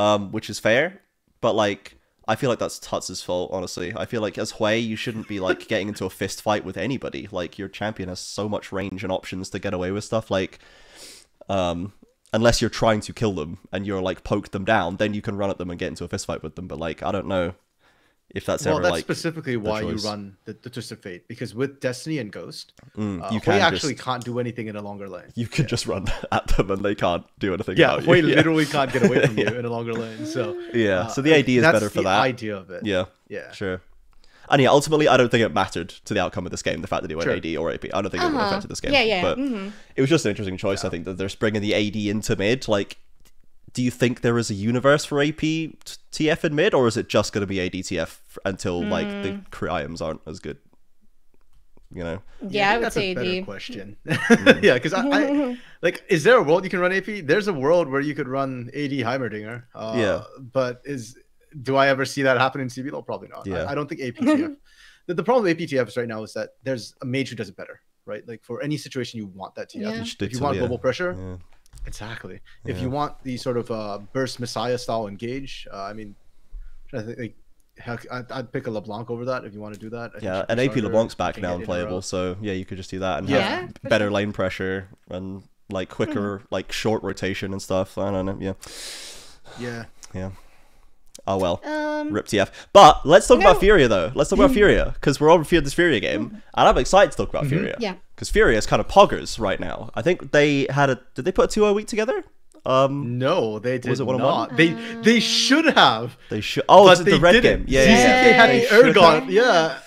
um, which is fair. But like I feel like that's Tutsz' fault, honestly. I feel like as Hwei, you shouldn't be like getting into a fist fight with anybody. Like your champion has so much range and options to get away with stuff. Like, um, unless you're trying to kill them and you're like poke them down, then you can run at them and get into a fist fight with them. But like, I don't know if that's well, ever that's like specifically why you run the, the Twisted Fate because with Destiny and Ghost, mm, uh, you Hwei can actually just, can't do anything in a longer lane. you can just run [laughs] at them and they can't do anything. Yeah, about Hwei you. [laughs] literally can't get away from [laughs] you Yeah. in a longer lane. So Yeah, uh, so the AD is that's better for the that. idea of it. Yeah, yeah. sure. And yeah, ultimately, I don't think it mattered to the outcome of this game. The fact that he went Sure. AD or AP, I don't think it would have Uh-huh. affected this game. Yeah, yeah. But mhm. it was just an interesting choice. I think that they're bringing the AD into mid. Like, do you think there is a universe for AP TF in mid, or is it just going to be ADTF f- until like the Mm. Kriams aren't as good? You know, Yeah, I would that's say a better AD. question. [laughs] [laughs] yeah, because I, I [laughs] like, is there a world you can run AP? There's a world where you could run AD Heimerdinger. Uh, Yeah. but is do I ever see that happen in CBLOL? Probably not. Yeah. I, I don't think APTF. the, the problem with APTF is right now is that there's a mage who does it better, right? Like for any situation you want that TF. Yeah. You If you too, want yeah. global pressure, yeah. Exactly. If you want the sort of uh, burst messiah style engage, uh, I mean, I think like. Heck, I'd, I'd pick a LeBlanc over that if you want to do that. I Yeah, she can and AP LeBlanc's back now and in a row. playable, so yeah, you could just do that and Yeah. have better sure. lane pressure and like quicker, like short rotation and stuff. I don't know. Yeah, Yeah. yeah. Oh well. Um, Rip TF. But let's talk about No. Furia though. Let's talk about Furia because we're on Furia this Furia game, and I'm excited to talk about Furia. Yeah. Because Furia is kind of poggers right now. I think they had a. Did they put a 2 0 week together? Um, No, they did Was it one not. one? They they should have. they should. Oh, but it's they the red didn't. game. Yeah, ZZK yeah, yeah. Yeah, had they the should Ergon. have. Yeah.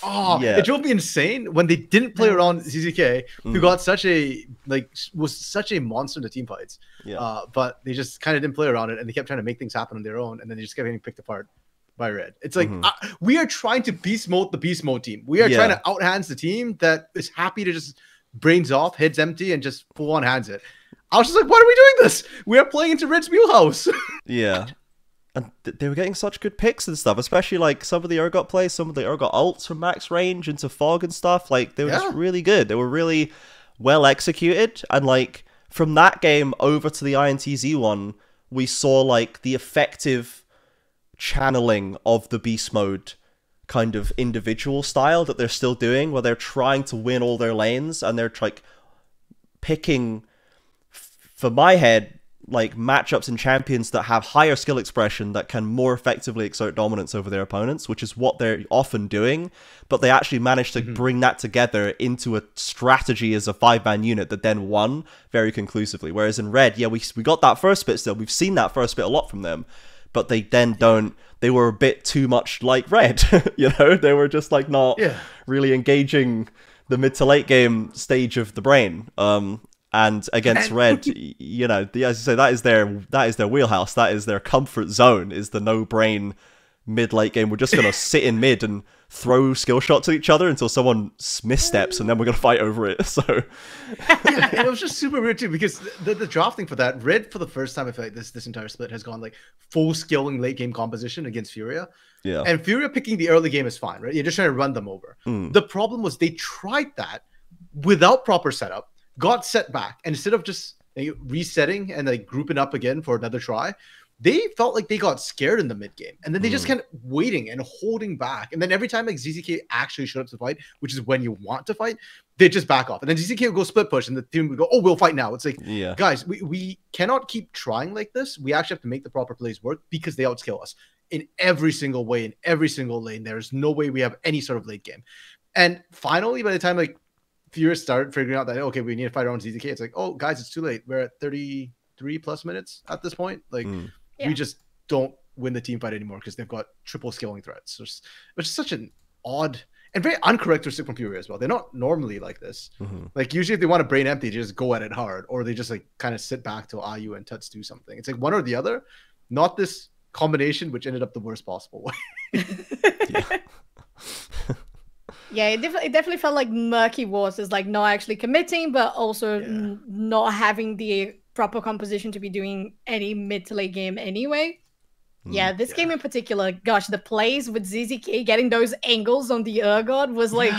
Oh, Yeah. it drove me insane when they didn't play around ZZK, Mm. who got such a like was such a monster in the team fights. Yeah. Uh, but they just kind of didn't play around it, and they kept trying to make things happen on their own, and then they just kept getting picked apart by Red. It's like Mhm. uh, we are trying to beast mode the beast mode team. We are Yeah. trying to outhands the team that is happy to just brains off, heads empty, and just full on hands it. I was just like, why are we doing this? We are playing into Red's wheelhouse. [laughs] Yeah. And th- they were getting such good picks and stuff, especially like some of the Urgot plays, some of the Urgot ults from max range into fog and stuff. Like they were just really good. They were really well executed. And like from that game over to the INTZ one, we saw like the effective channeling of the beast mode kind of individual style that they're still doing where they're trying to win all their lanes and they're like picking for my head like matchups and champions that have higher skill expression that can more effectively exert dominance over their opponents, which is what they're often doing. But they actually managed to bring that together into a strategy as a five man unit that then won very conclusively. Whereas in red, yeah, we we got that first bit still. We've seen that first bit a lot from them, but they then don't. They were a bit too much like red, [laughs] you know. They were just like not Yeah. really engaging the mid to late game stage of the brain. Um, and against red, you know, the, as you say, that is their that is their wheelhouse. That is their comfort zone. Is the no brain mid late game. We're just gonna [laughs] sit in mid and throw skill shots at each other until someone missteps, and then we're gonna fight over it. [laughs] So yeah, [laughs] and it was just super weird too because the, the drafting for that red for the first time I feel like this this entire split has gone like full skilling late game composition against Furia. yeah, And Furia picking the early game is fine, right? You're just trying to run them over. Mm. The problem was they tried that without proper setup, got set back, and instead of just like, resetting and like grouping up again for another try, they felt like they got scared in the mid game, and then they just Mm. kind of waiting and holding back. And then every time like ZZK actually showed up to fight, which is when you want to fight, they just back off. And then ZZK would go split push, and the team would go, "Oh, we'll fight now." It's like yeah, guys, we, we cannot keep trying like this. We actually have to make the proper plays work because they outscale us in every single way, in every single lane. There's no way we have any sort of late game. And finally, by the time like Furious started figuring out that okay, we need to fight our own ZZK, it's like, oh guys, it's too late. We're at 33 plus minutes at this point. Like Mm. Yeah. we just don't win the team fight anymore because they've got triple scaling threats. So which is such an odd and very uncharacteristic from Furia as well. They're not normally like this. Mhm. Like usually, if they want to brain empty, they just go at it hard, or they just like kind of sit back till Ayu and Tutsz do something. It's like one or the other, not this combination, which ended up the worst possible way. [laughs] [laughs] Yeah, it, def- it definitely felt like Murky Wars is like not actually committing, but also Yeah. n- not having the proper composition to be doing any mid to late game anyway. Mm, yeah, this Yeah. game in particular, gosh, the plays with ZZK getting those angles on the Urgot was like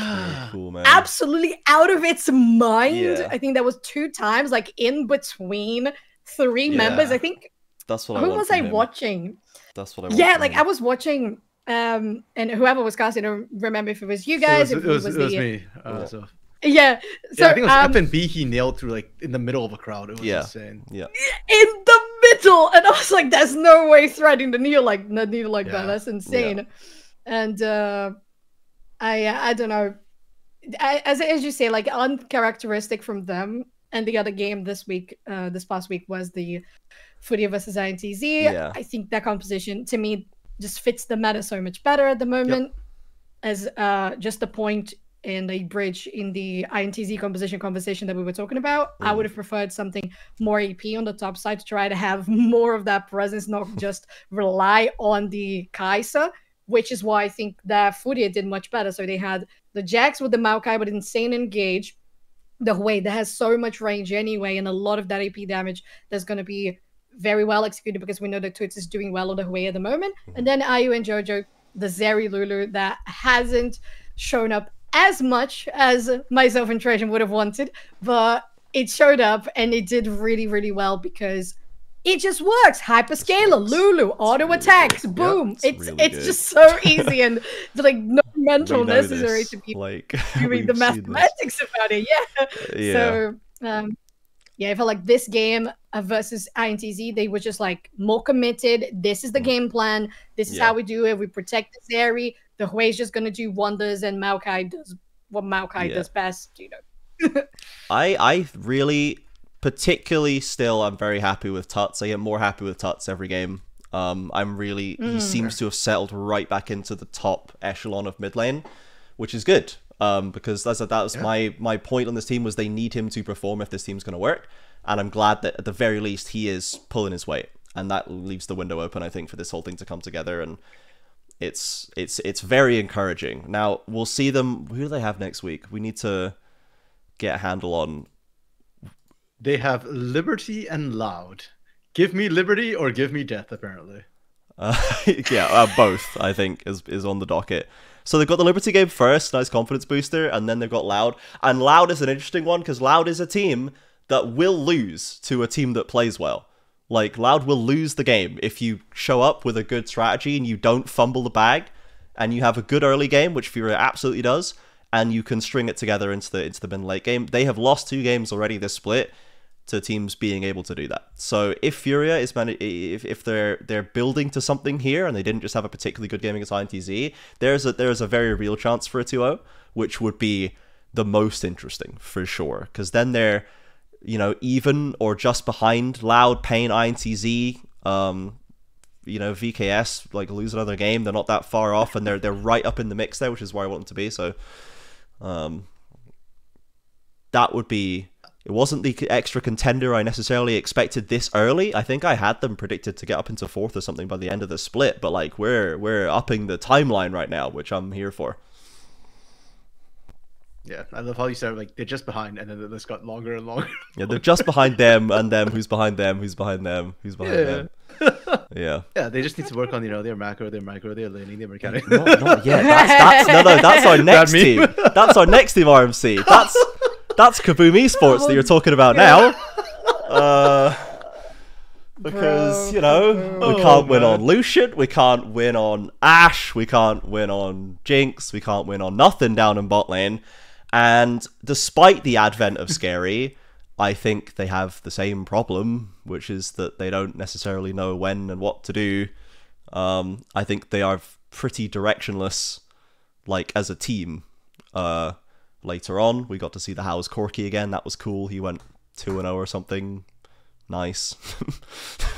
cool man. absolutely out of its mind. Yeah. I think that was two times, like in between three members. I think That's what I who want was I him. watching? That's what I want Yeah, like him. I was watching, um, and whoever was casting, I don't remember if it was you guys, it if was, it was, it was the me. Uh, Yeah. so yeah. So yeah, I think it was um, F and B. He nailed through like in the middle of a crowd. It was Yeah. insane. Yeah, in the middle, and I was like, "There's no way threading the needle like the needle like that. That's insane." And uh, I I don't know, I, as as you say, like uncharacteristic from them. And the other game this week, uh, this past week, was the Footy versus INTZ. Yeah. I think that composition to me just fits the meta so much better at the moment. As uh, just a point and a bridge in the INTZ composition conversation that we were talking about. I Mhm. would have preferred something more AP on the top side to try to have [laughs] more of that presence, not [laughs] just rely on the Kai'Sa, which is why I think that Furia did much better. So they had the Jax with the Maokai but insane engage, the Hwei that has so much range anyway, and a lot of that AP damage that's going to be very well executed because we know that Twitch is doing well on the Hwei at the moment. And then Ayu and Jojo, the Zeri Lulu that hasn't shown up as much as myself and Trajan would have wanted, but it showed up and it did really, really well because it just works. Hyperscaler. Lulu, auto attacks, boom. it's it's really it's just so easy and [laughs] like no mental necessary this, to be like [laughs] doing the mathematics about it. Yeah. [laughs] Yeah. So um yeah, I felt like this game uh, versus INTZ, they were just like more committed. This is the game plan. This is Yeah. how we do it. We protect this area. The Hwei's just gonna do wonders, and Maokai does what Maokai Yeah. does best. You know. [laughs] I I really particularly still I'm very happy with Tutsz. I get more happy with Tutsz every game. Um, I'm really he seems to have settled right back into the top echelon of mid lane, which is good. Um, because that's that was my my point on this team was they need him to perform if this team's going to work, and I'm glad that at the very least he is pulling his weight, and that leaves the window open I think for this whole thing to come together and it's it's it's very encouraging. Now we'll see them. Who do they have next week? We need to get a handle on They have Liberty and Loud. Give me liberty or give me death, apparently. Uh, [laughs] yeah, uh, both I think is is on the docket. So they've got the Liberty game first, nice confidence booster, and then they've got Loud. And Loud is an interesting one because Loud is a team that will lose to a team that plays well. Like Loud will lose the game if you show up with a good strategy and you don't fumble the bag, and you have a good early game, which Furia absolutely does, and you can string it together into the into the mid late game. They have lost two games already this split to teams being able to do that. So if Furia is man- if, if they're they're building to something here and they didn't just have a particularly good game against INTZ, there's a there's a very real chance for a 2-0, which would be the most interesting for sure. Because then they're you know even or just behind Loud, Pain, INTZ, um, you know VKS like lose another game. They're not that far off, and they're they're right up in the mix there, which is where I want them to be. So, um, that would be. It wasn't the extra contender I necessarily expected this early. I think I had them predicted to get up into fourth or something by the end of the split, but like we're we're upping the timeline right now, which I'm here for. Yeah, I love how you started like they're just behind, and then the list got longer and longer. [laughs] Yeah, they're just behind them, and them who's behind them, who's behind them, who's behind Yeah. them. [laughs] Yeah. yeah, they just need to work on you know their macro, their micro, their laning, their mechanic. not, not yet. That's, that's no, no. That's our [laughs] next meme. team. That's our next team. RMC. That's that's KaBuM Esports that you're talking about now. [laughs] Uh, because Bro, you know bro. we can't Oh, win man. on Lucian, we can't win on Ashe, we can't win on Jinx, we can't win on nothing down in bot lane. And despite the advent of Scary, [laughs] I think they have the same problem, which is that they don't necessarily know when and what to do. Um, I think they are pretty directionless, like as a team. Uh, later on, we got to see the Hauz Corki again. That was cool. He went two and zero or something. Nice,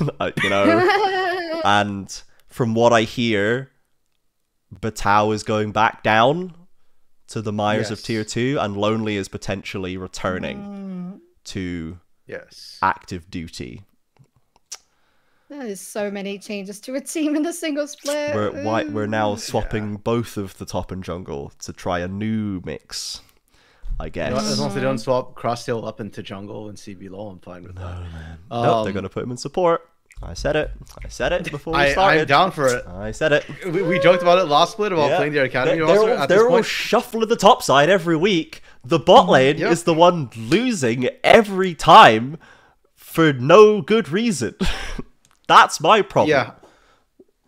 [laughs] you know. [laughs] and from what I hear, Batao is going back down to the Myers of Tier Two, and Lonely is potentially returning mm. to yes. active duty. That is so many changes to a team in a single split. We're why, we're now Ooh. swapping both of the top and jungle to try a new mix. I You guess. know as long as they don't swap Crosstail up into jungle and CBLOL, I'm fine with that. Nope, they're Um, gonna put him in support. I said it. I said it before we I, started. I'm down for it. I said it. We, we joked about it last split about Yeah. playing their academy They're, roster. they're all, At they're this all shuffling the top side every week. The bot lane yeah. is the one losing every time for no good reason. [laughs] That's my problem. yeah,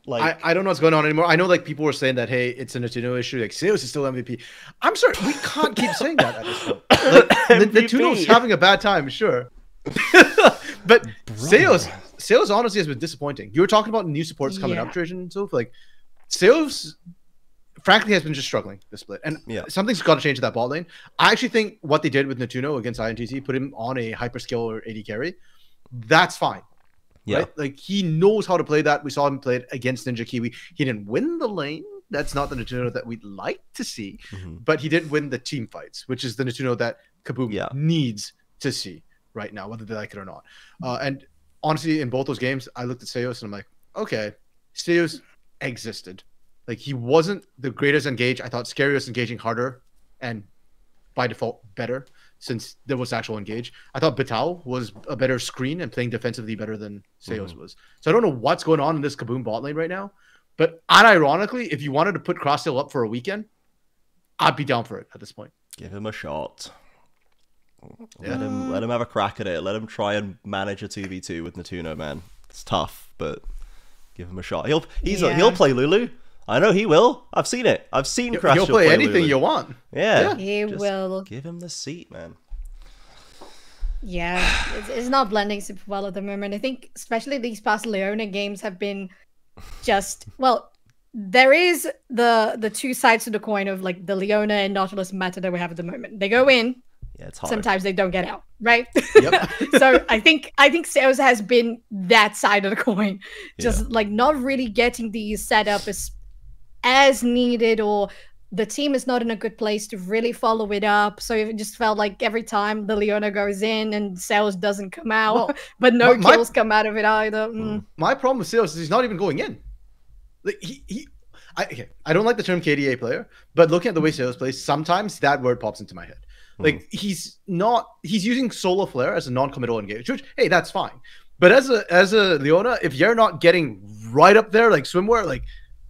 Like I, I don't know what's going on anymore. I know like people were saying that hey, it's a Netuno issue. Like Ceos is still MVP. I'm sorry, we can't keep [laughs] saying that at this point. Like, the, Netuno's having a bad time, sure, [laughs] but Ceos Ceos honestly has been disappointing. You were talking about new supports coming up, Yeah. Trajan, and so like Ceos frankly has been just struggling this split, and Yeah. something's got to change that ball lane. I actually think what they did with Netuno against INTZ, put him on a hyperscale or AD carry, that's fine. Yeah. Right? Like he knows how to play that. We saw him play it against Ninja Kiwi. He didn't win the lane. That's not the Netuno that we'd like to see, Mhm. but he did win the team fights, which is the Netuno that KaBuM Yeah. needs to see right now, whether they like it or not. Uh, and honestly, in both those games, I looked at Ceos and I'm like, okay, Ceos existed. Like he wasn't the greatest engage. I thought Scary was engaging harder and by default better since there was actual engage. I thought Batal was a better screen and playing defensively better than Ceos Mm-hmm. was. So I don't know what's going on in this KaBuM bot lane right now. But unironically, if you wanted to put Crosstail up for a weekend, I'd be down for it at this point. Give him a shot. Yeah. Let him let him have a crack at it. Let him try and manage a two v two with Netuno, man. It's tough, but give him a shot. He'll he's a, he'll play Lulu. I know he will. I've seen it. I've seen Crash. You'll play anything Lulu. you want. Yeah, He just will. Give him the seat, man. Yeah, it's, it's not blending super well at the moment. I think, especially these past Leona games have been just well. There is the the two sides to the coin of like the Leona and Nautilus meta that we have at the moment. They go in, Yeah, it's hard. sometimes they don't get out, right? Yep. [laughs] so I think I think Ceos has been that side of the coin, just like not really getting the setup as as needed, or the team is not in a good place to really follow it up. So it just felt like every time the Leona goes in and Ceos doesn't come out, Well, [laughs] but no my- my- kills come out of it either. Mm. mm. My problem with Ceos is he's not even going in. Like he, he I, okay, I don't like the term KDA player, but looking at the way mm. Ceos plays, sometimes that word pops into my head. Mm. Like he's not he's using solar flare as a non-committal engage, which hey, that's fine. But as a as a Leona, if you're not getting right up there like swimwear, like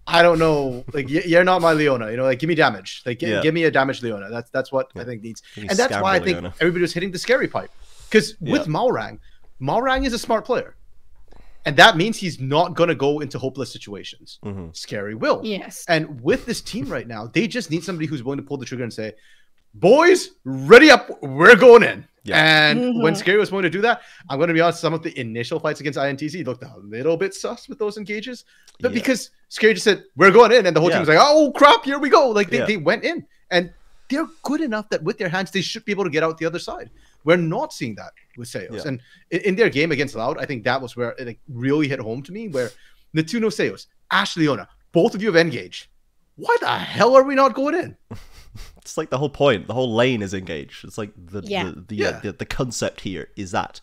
I don't know, like you're not my Leona, you know, like give me damage, like Yeah. give me a damage Leona. That's that's what I think needs, and that's why I think Leona. everybody was hitting the scary pipe because with Yeah. Malrang, Malrang is a smart player, and that means he's not gonna go into hopeless situations. Mhm. Scary will, Yes. and with this team right now, they just need somebody who's willing to pull the trigger and say, "Boys, ready up, we're going in." Yeah. And when Mhm. Scary was willing to do that, I'm going to be honest. Some of the initial fights against INTZ looked a little bit sus with those engages, but Yeah. because Scary just said, "We're going in," and the whole Yeah. team was like, "Oh crap, here we go!" Like they, Yeah. they went in, and they're good enough that with their hands they should be able to get out the other side. We're not seeing that with Ceos, Yeah. and in, in their game against Loud, I think that was where it like, really hit home to me. Where Netuno Ceos, Ashe Leona, both of you have engaged. Why the hell are we not going in? [laughs] [laughs] It's like the whole point. The whole lane is engaged. It's like the Yeah. the the, Yeah. uh, the the concept here is that.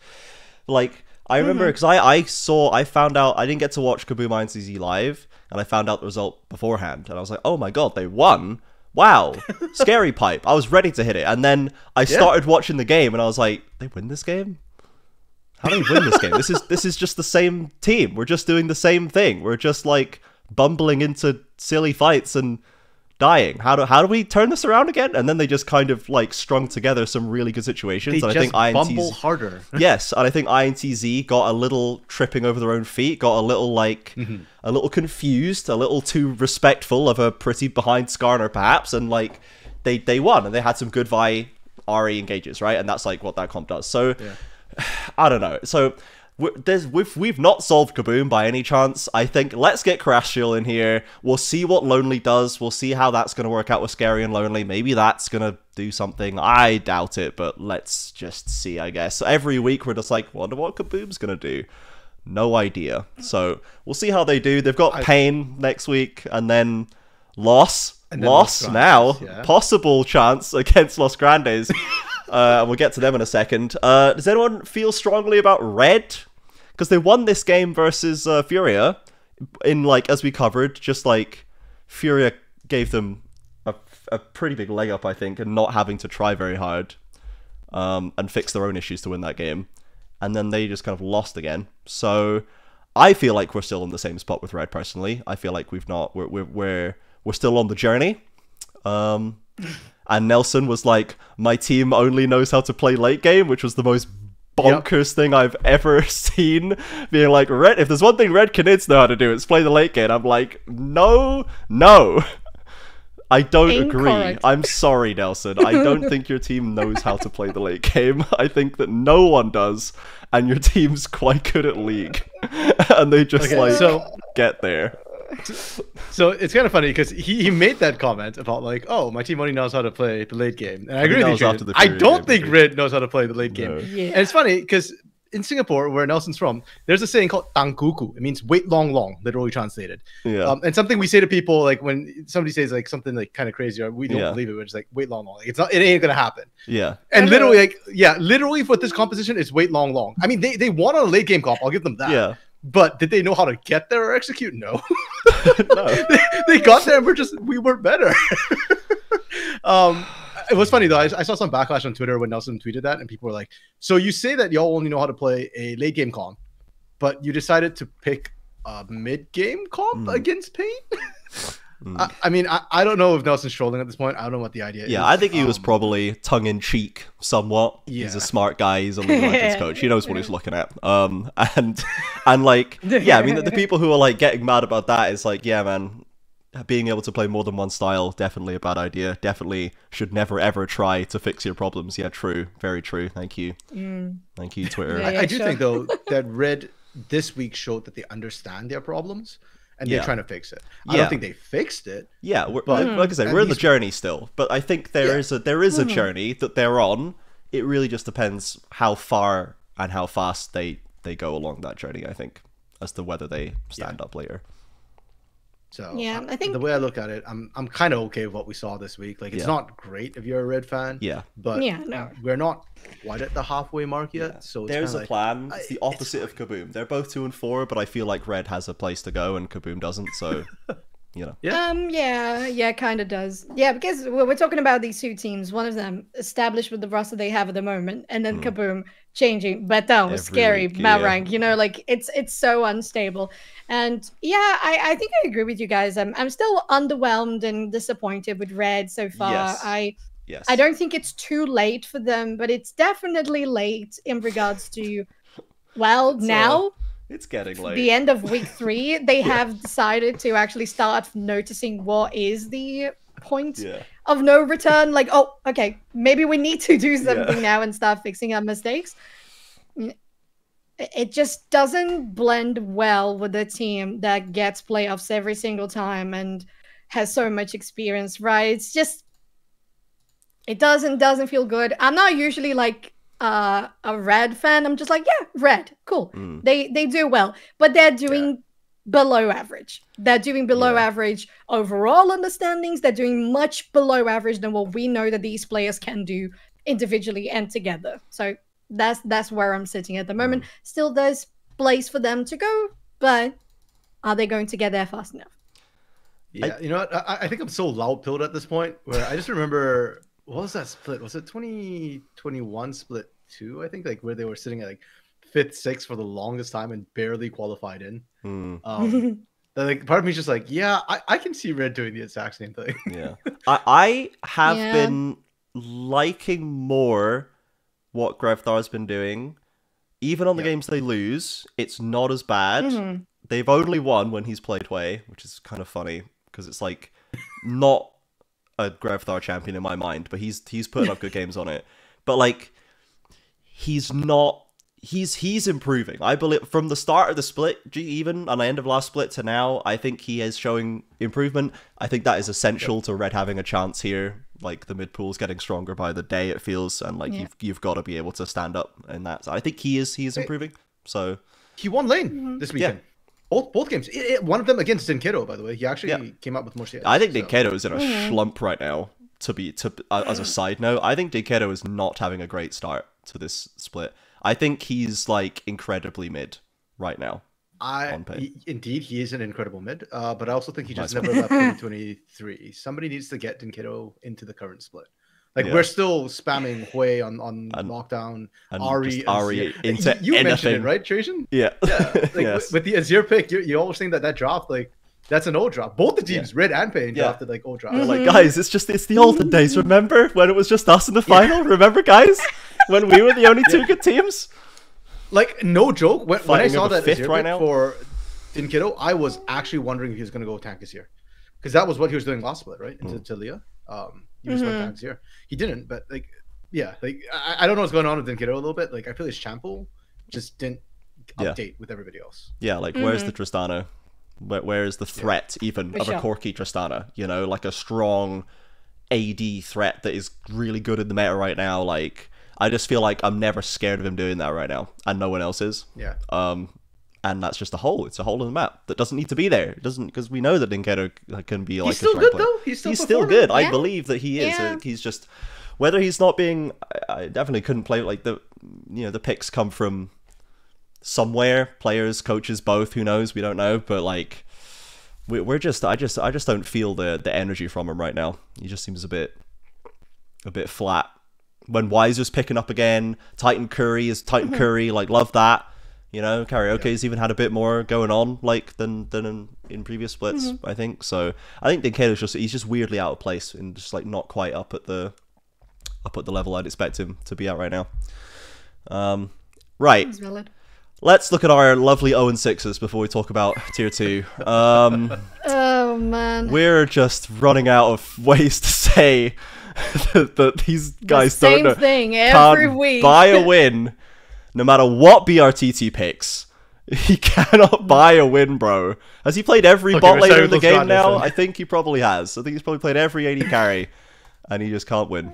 Like I remember because I I saw I found out I didn't get to watch KaBuM INTZ live and I found out the result beforehand and I was like oh my god they won wow [laughs] scary pipe I was ready to hit it and then I started watching the game and I was like they win this game how do they win this game this is this is just the same team we're just doing the same thing we're just like bumbling into silly fights and dying. How do how do we turn this around again? And then they just kind of like strung together some really good situations. They and I think INTZ bumble harder. [laughs] yes, and I think INTZ got a little tripping over their own feet, got a little like mm-hmm. a little confused, a little too respectful of a pretty behind Skarner perhaps, and like they they won and they had some good Vi RE engages, right? And that's like what that comp does. So [sighs] I don't know. So we've we've not solved KaBuM by any chance. I think let's get Crashiel in here. We'll see what Lonely does. We'll see how that's going to work out with Scary and Lonely. Maybe that's going to do something. I doubt it, but let's just see. I guess so every week we're just like, wonder what KaBuM's going to do. No idea. So we'll see how they do. They've got Pain next week, and then Los. And then Loss Los now. Yeah. Possible chance against Los Grandes. [laughs] Uh, we'll get to them in a second. Uh, does anyone feel strongly about Red? Because they won this game versus uh, Furia in like as we covered, just like Furia gave them a, a pretty big leg up, I think, and not having to try very hard um, and fix their own issues to win that game, and then they just kind of lost again. So I feel like we're still in the same spot with Red. Personally, I feel like we've not we're we're we're, we're still on the journey. Um, and Nelson was like, "My team only knows how to play late game," which was the most bonkers thing I've ever [laughs] seen. Being like, "Red, if there's one thing Red Canids know how to do, it's play the late game." I'm like, "No, no." I don't agree. I'm sorry, Nelson. I don't think your team knows how to play the late game. [laughs] I think that no one does, and your team's quite good at League, [laughs] and they just Okay, like so- get there. [laughs] So it's kind of funny because he, he made that comment about like, oh, my team only knows how to play the late game, and I agree with you. after Jaden. the I don't game, think dude. Red knows how to play the late game, No. Yeah. and it's funny because in Singapore, where Nelson's from, there's a saying called "tangkuku." It means "wait long, long," literally translated. Yeah. Um, and something we say to people like when somebody says like something like kind of crazy or we don't Yeah. believe it, we're just like wait long, long. Like, it's not, it ain't gonna happen. yeah. And literally, like yeah, literally for this composition, it's wait long, long. I mean, they they won on a late game comp. I'll give them that. Yeah. But did they know how to get there or execute? No. [laughs] [laughs] no. they, they got there and we're just we were better. [laughs] um, it was funny though. I, I saw some backlash on Twitter when Nelson tweeted that, and people were like, "So you say that y'all only know how to play a late game comp, but you decided to pick a mid game comp Mm. against Pain?" Mm. I, I mean, I, I don't know if Nelson's trolling at this point. I don't know what the idea is. Yeah, I think he was Um, probably tongue in cheek somewhat. He's a smart guy. He's a League of Legends coach. He knows what he's looking at. Um, [laughs] and and like yeah, I mean the, the people who are like getting mad about that is like yeah, man. being able to play more than one style definitely a bad idea. Definitely should never ever try to fix your problems. Yeah, true, very true. Thank you, Mm. thank you, Twitter. Yeah, I, I do sure. think though [laughs] that Red this week showed that they understand their problems and Yeah. they're trying to fix it. I Yeah. don't think they fixed it. Yeah, we're, But- like, like I said, we're in the journey still, but I think there Yeah. is a there is a mm-hmm. journey that they're on. It really just depends how far and how fast they they go along that journey. I think as to whether they stand up later. So Yeah, I think- the way I look at it, I'm I'm kind of okay with what we saw this week. Like it's Yeah. not great if you're a Red fan. Yeah. But Yeah, no. we're not quite at the halfway mark yet. So it's There's a like, plan. It's the it's opposite of KaBuM. They're both two and four, but I feel like Red has a place to go and KaBuM doesn't. So, [laughs] you know, Yeah. Um. Yeah. Yeah. Kind of does. Yeah. Because we're, we're talking about these two teams. One of them established with the roster they have at the moment, and then KaBuM, changing. But that was. Every scary. week, Mount yeah. rank. You know, like it's it's so unstable. And yeah, I I think I agree with you guys. I'm I'm still underwhelmed and disappointed with Red so far. Yes. I yes. I don't think it's too late for them, but it's definitely late in regards to. Well, [laughs] It's, uh, now It's getting late. the end of week [laughs] three, they have decided to actually start noticing what is the point Yeah. of no return. Like, oh, okay, maybe we need to do something now and start fixing our mistakes. It it just doesn't blend well with a team that gets playoffs every single time and has so much experience, right? It's just it doesn't doesn't feel good. I'm not usually like uh, a red fan. I'm just like, yeah, red, cool. Mm. They they do well, but they're doing below average. They're doing below Yeah. average overall understandings. They're doing much below average than what we know that these players can do individually and together. So that's that's where I'm sitting at the moment. Still, there's place for them to go, but are they going to get there fast enough? Yeah, you know what? I, I think I'm so loud pilled at this point where I just remember what was that split? Was it 2021 split two? I think like where they were sitting at like fifth, sixth for the longest time and barely qualified in. Mm, Um, [laughs] that, like part of me's just like, yeah, I, I can see Red doing the exact same thing. [laughs] yeah. I I have Yeah. been liking more what Grevthar's been doing. Even on the Yeah. games they lose, it's not as bad. Mhm. They've only won when he's played Way, which is kind of funny because it's like not a Grevthar champion in my mind, but he's he's putting up good games on it. But like he's not he's he's improving. I believe from the start of the split, gee, even on the end of last split to now, I think he is showing improvement. I think that is essential to Red having a chance here. Like the mid pool's getting stronger by the day, it feels, and like Yeah. you've you've got to be able to stand up in that. So I think he is he is improving. So he won lane this weekend. Both both games. It, it- one of them against dyNquedo, by the way. He actually Yeah. came up with more CS. I think so- dyNquedo is in a slump right now. To be to uh, as a side note, I think dyNquedo is not having a great start to this split. I think he's like incredibly mid right now. I on pay. he- indeed he is an incredible mid, uh, but I also think he just Nice never left [laughs] 2023. Somebody needs to get dyNquedo into the current split. Like Yeah. we're still spamming Hwei on on And- lockdown. and Ari, Ari into you, you mentioned it anything. right, Trajan? Yeah. Yeah, [laughs] like yes. with, with the Azir pick, you you always think that that draft like that's an old drop. Both the teams, Red and Pain, Yeah. like old draft. They're Mm-hmm. like, guys, it's just it's the olden days. Remember when it was just us in the final? Remember, guys, [laughs] when we were the only two good teams? Like no joke, when, when I saw that fifth right now? for dyNquedo, I was actually wondering if he was going to go tank this year, because that was what he was doing last split, right? Into Mm. to Leah. Um, he just went Mhm. tank this year. He didn't, but like, yeah, like I, I don't know what's going on with dyNquedo a little bit. Like I feel his champo just didn't Yeah. update with everybody else. Yeah, like where's the Tristana? Where, where is the threat even For of a. Corki Tristana? You know, like a strong AD threat that is really good in the meta right now. Like I just feel like I'm never scared of him doing that right now, and no one else is. Yeah, Um, and that's just a hole. It's a hole in the map that doesn't need to be there. It doesn't because we know that dyNquedo can be like he's a still strong good player. though. He's still he's still performing. good. I believe that he is. Yeah. He's just whether he's not being. I, I definitely couldn't play like the you know the picks come from somewhere. Players, coaches, both. Who knows? We don't know. But like we, we're just. I just. I just don't feel the the energy from him right now. He just seems a bit a bit flat. When Wizer's picking up again, Titan Curry is Titan Curry. Like love that. You know, karaoke's even had a bit more going on like than than in, in previous splits. I think so. I think dyNquedo's just he's just weirdly out of place and just like not quite up at the up at the level I'd expect him to be at right now. Um, right, let's look at our lovely 0 and 6s before we talk about tier two. Um, [laughs] Oh man. we're just running out of ways to say [laughs] that, that these guys the don't same know thing every can't week. buy a [laughs] win, no matter what BRTT picks. [laughs] He cannot buy a win, bro. Has he played every Okay, bot we're laner sorry, in the game now? I think he probably has. I think he's probably played every AD carry, and he just can't win.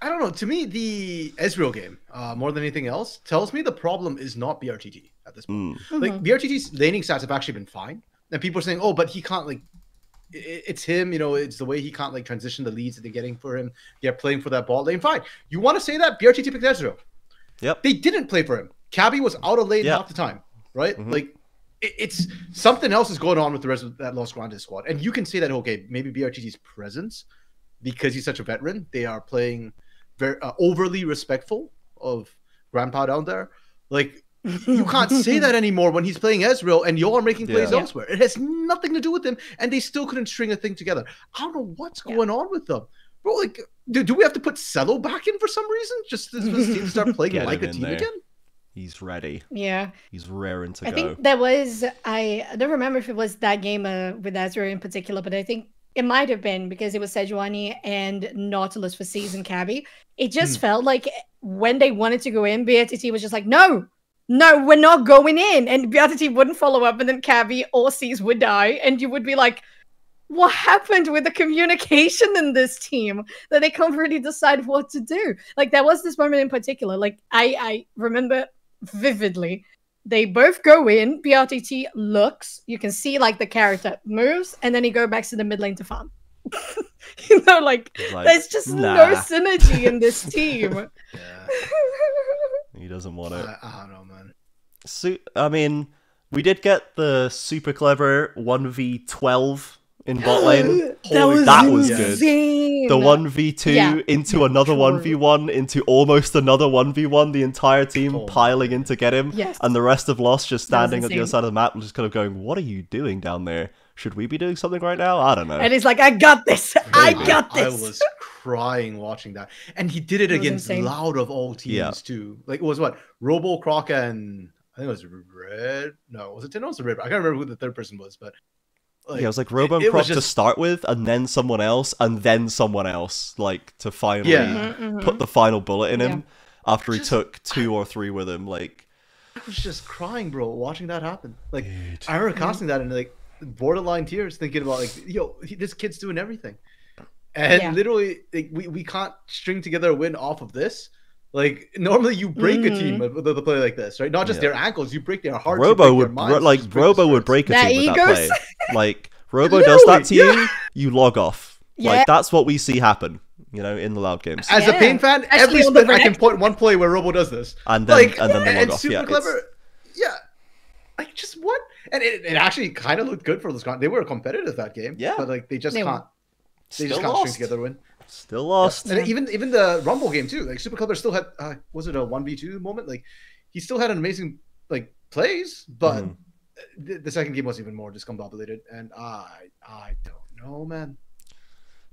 I don't know. To me, the Ezreal game, uh, more than anything else, tells me the problem is not BRTT at this point. Mm. Like BRTT's laning stats have actually been fine, and people are saying, "Oh, but he can't like." It's him, you know. It's the way he can't like transition the leads that they're getting for him. They're playing for that ball lane. Fine. You want to say that BRTT picked Ezreal? Yep. They didn't play for him. Cabby was out of lane Yeah. half the time, right? Mhm. Like it's something else is going on with the rest of that Los Grandes squad, and you can say that okay, maybe BRTT's presence because he's such a veteran, they are playing very uh, overly respectful of Grandpa down there. Like you can't say that anymore when he's playing Ezreal and you're making plays Yeah. elsewhere. It has nothing to do with him, and they still couldn't string a thing together. I don't know what's Yeah. going on with them. Bro, like, do, do we have to put Cello back in for some reason? Just for this team to start [laughs] playing Get like him a team there. again? He's ready. Yeah. He's raring to I go. think there was I, I don't remember if it was that game uh, with Ezra in particular, but I think it might have been because it was Sejuani and Nautilus for season Cabby. It just Hmm. felt like when they wanted to go in, BRTT was just like, no, no, we're not going in. And BRTT wouldn't follow up, and then Cabby or C's would die. And you would be like, what happened with the communication in this team that they can't really decide what to do? Like, there was this moment in particular. Like, I, I remember vividly they both go in. BRTT looks. You can see like the character moves, and then he go back to the mid lane to farm. [laughs] you know, like, like, there's just no synergy in this [laughs] team. He doesn't want it. I, I don't know, man. Su- I mean, we did get the Supercleber 1v12 in bot [gasps] lane. that Holy was, That was good. The 1v2 Yeah. into another True. 1v1 into almost another 1v1, the entire team Oh, piling in to get him. Yes. And the rest of Lost just standing at the other side of the map, just kind of going, What are you doing down there? Should we be doing something right now? I don't know. And he's like, I got this. [laughs] I Very got I was crying watching that, and he did it It against insane. Loud of all teams Yeah. too. Like it was what Robo Croc and I think it was Red. No, was it Ten? No, it was Red. I can't remember who the third person was, but like, yeah, it was like Robo and it was Croc to start with, and then someone else, and then someone else, like to finally Yeah. Mhm, mhm. put the final bullet in Yeah. him after he took two or three with him. Like, I was just crying, bro, watching that happen. Like dude. I remember casting that and like borderline tears, thinking about like, yo, he, this kid's doing everything, and Yeah. literally, like, we we can't string together a win off of this. Like normally, you break a team Mhm. with with a play like this, right? Not just Yeah. their ankles, you break their hearts. you Robo break their would minds, ro- like just break the Robo would break a That team with that play. [laughs] Like Robo does that to Literally, you, you log off. Yeah. Like that's what we see happen, you know, in the loud games. As a pain fan, Especially every split I can point one play where Robo does this. And then like and then the log off. super Yeah, it's- clever. Yeah, like just what? And it, it actually kind of looked good for Wisconsin. They were competitive that game. Yeah. but like they just They can't. They just can't lost. string together a win. Still lost. And even even the Rumble game too. Like Supercleber still had uh, was it a one v two moment? Like he still had an amazing like plays, but Mhm. the, the second game was even more discombobulated. And I I don't know, man.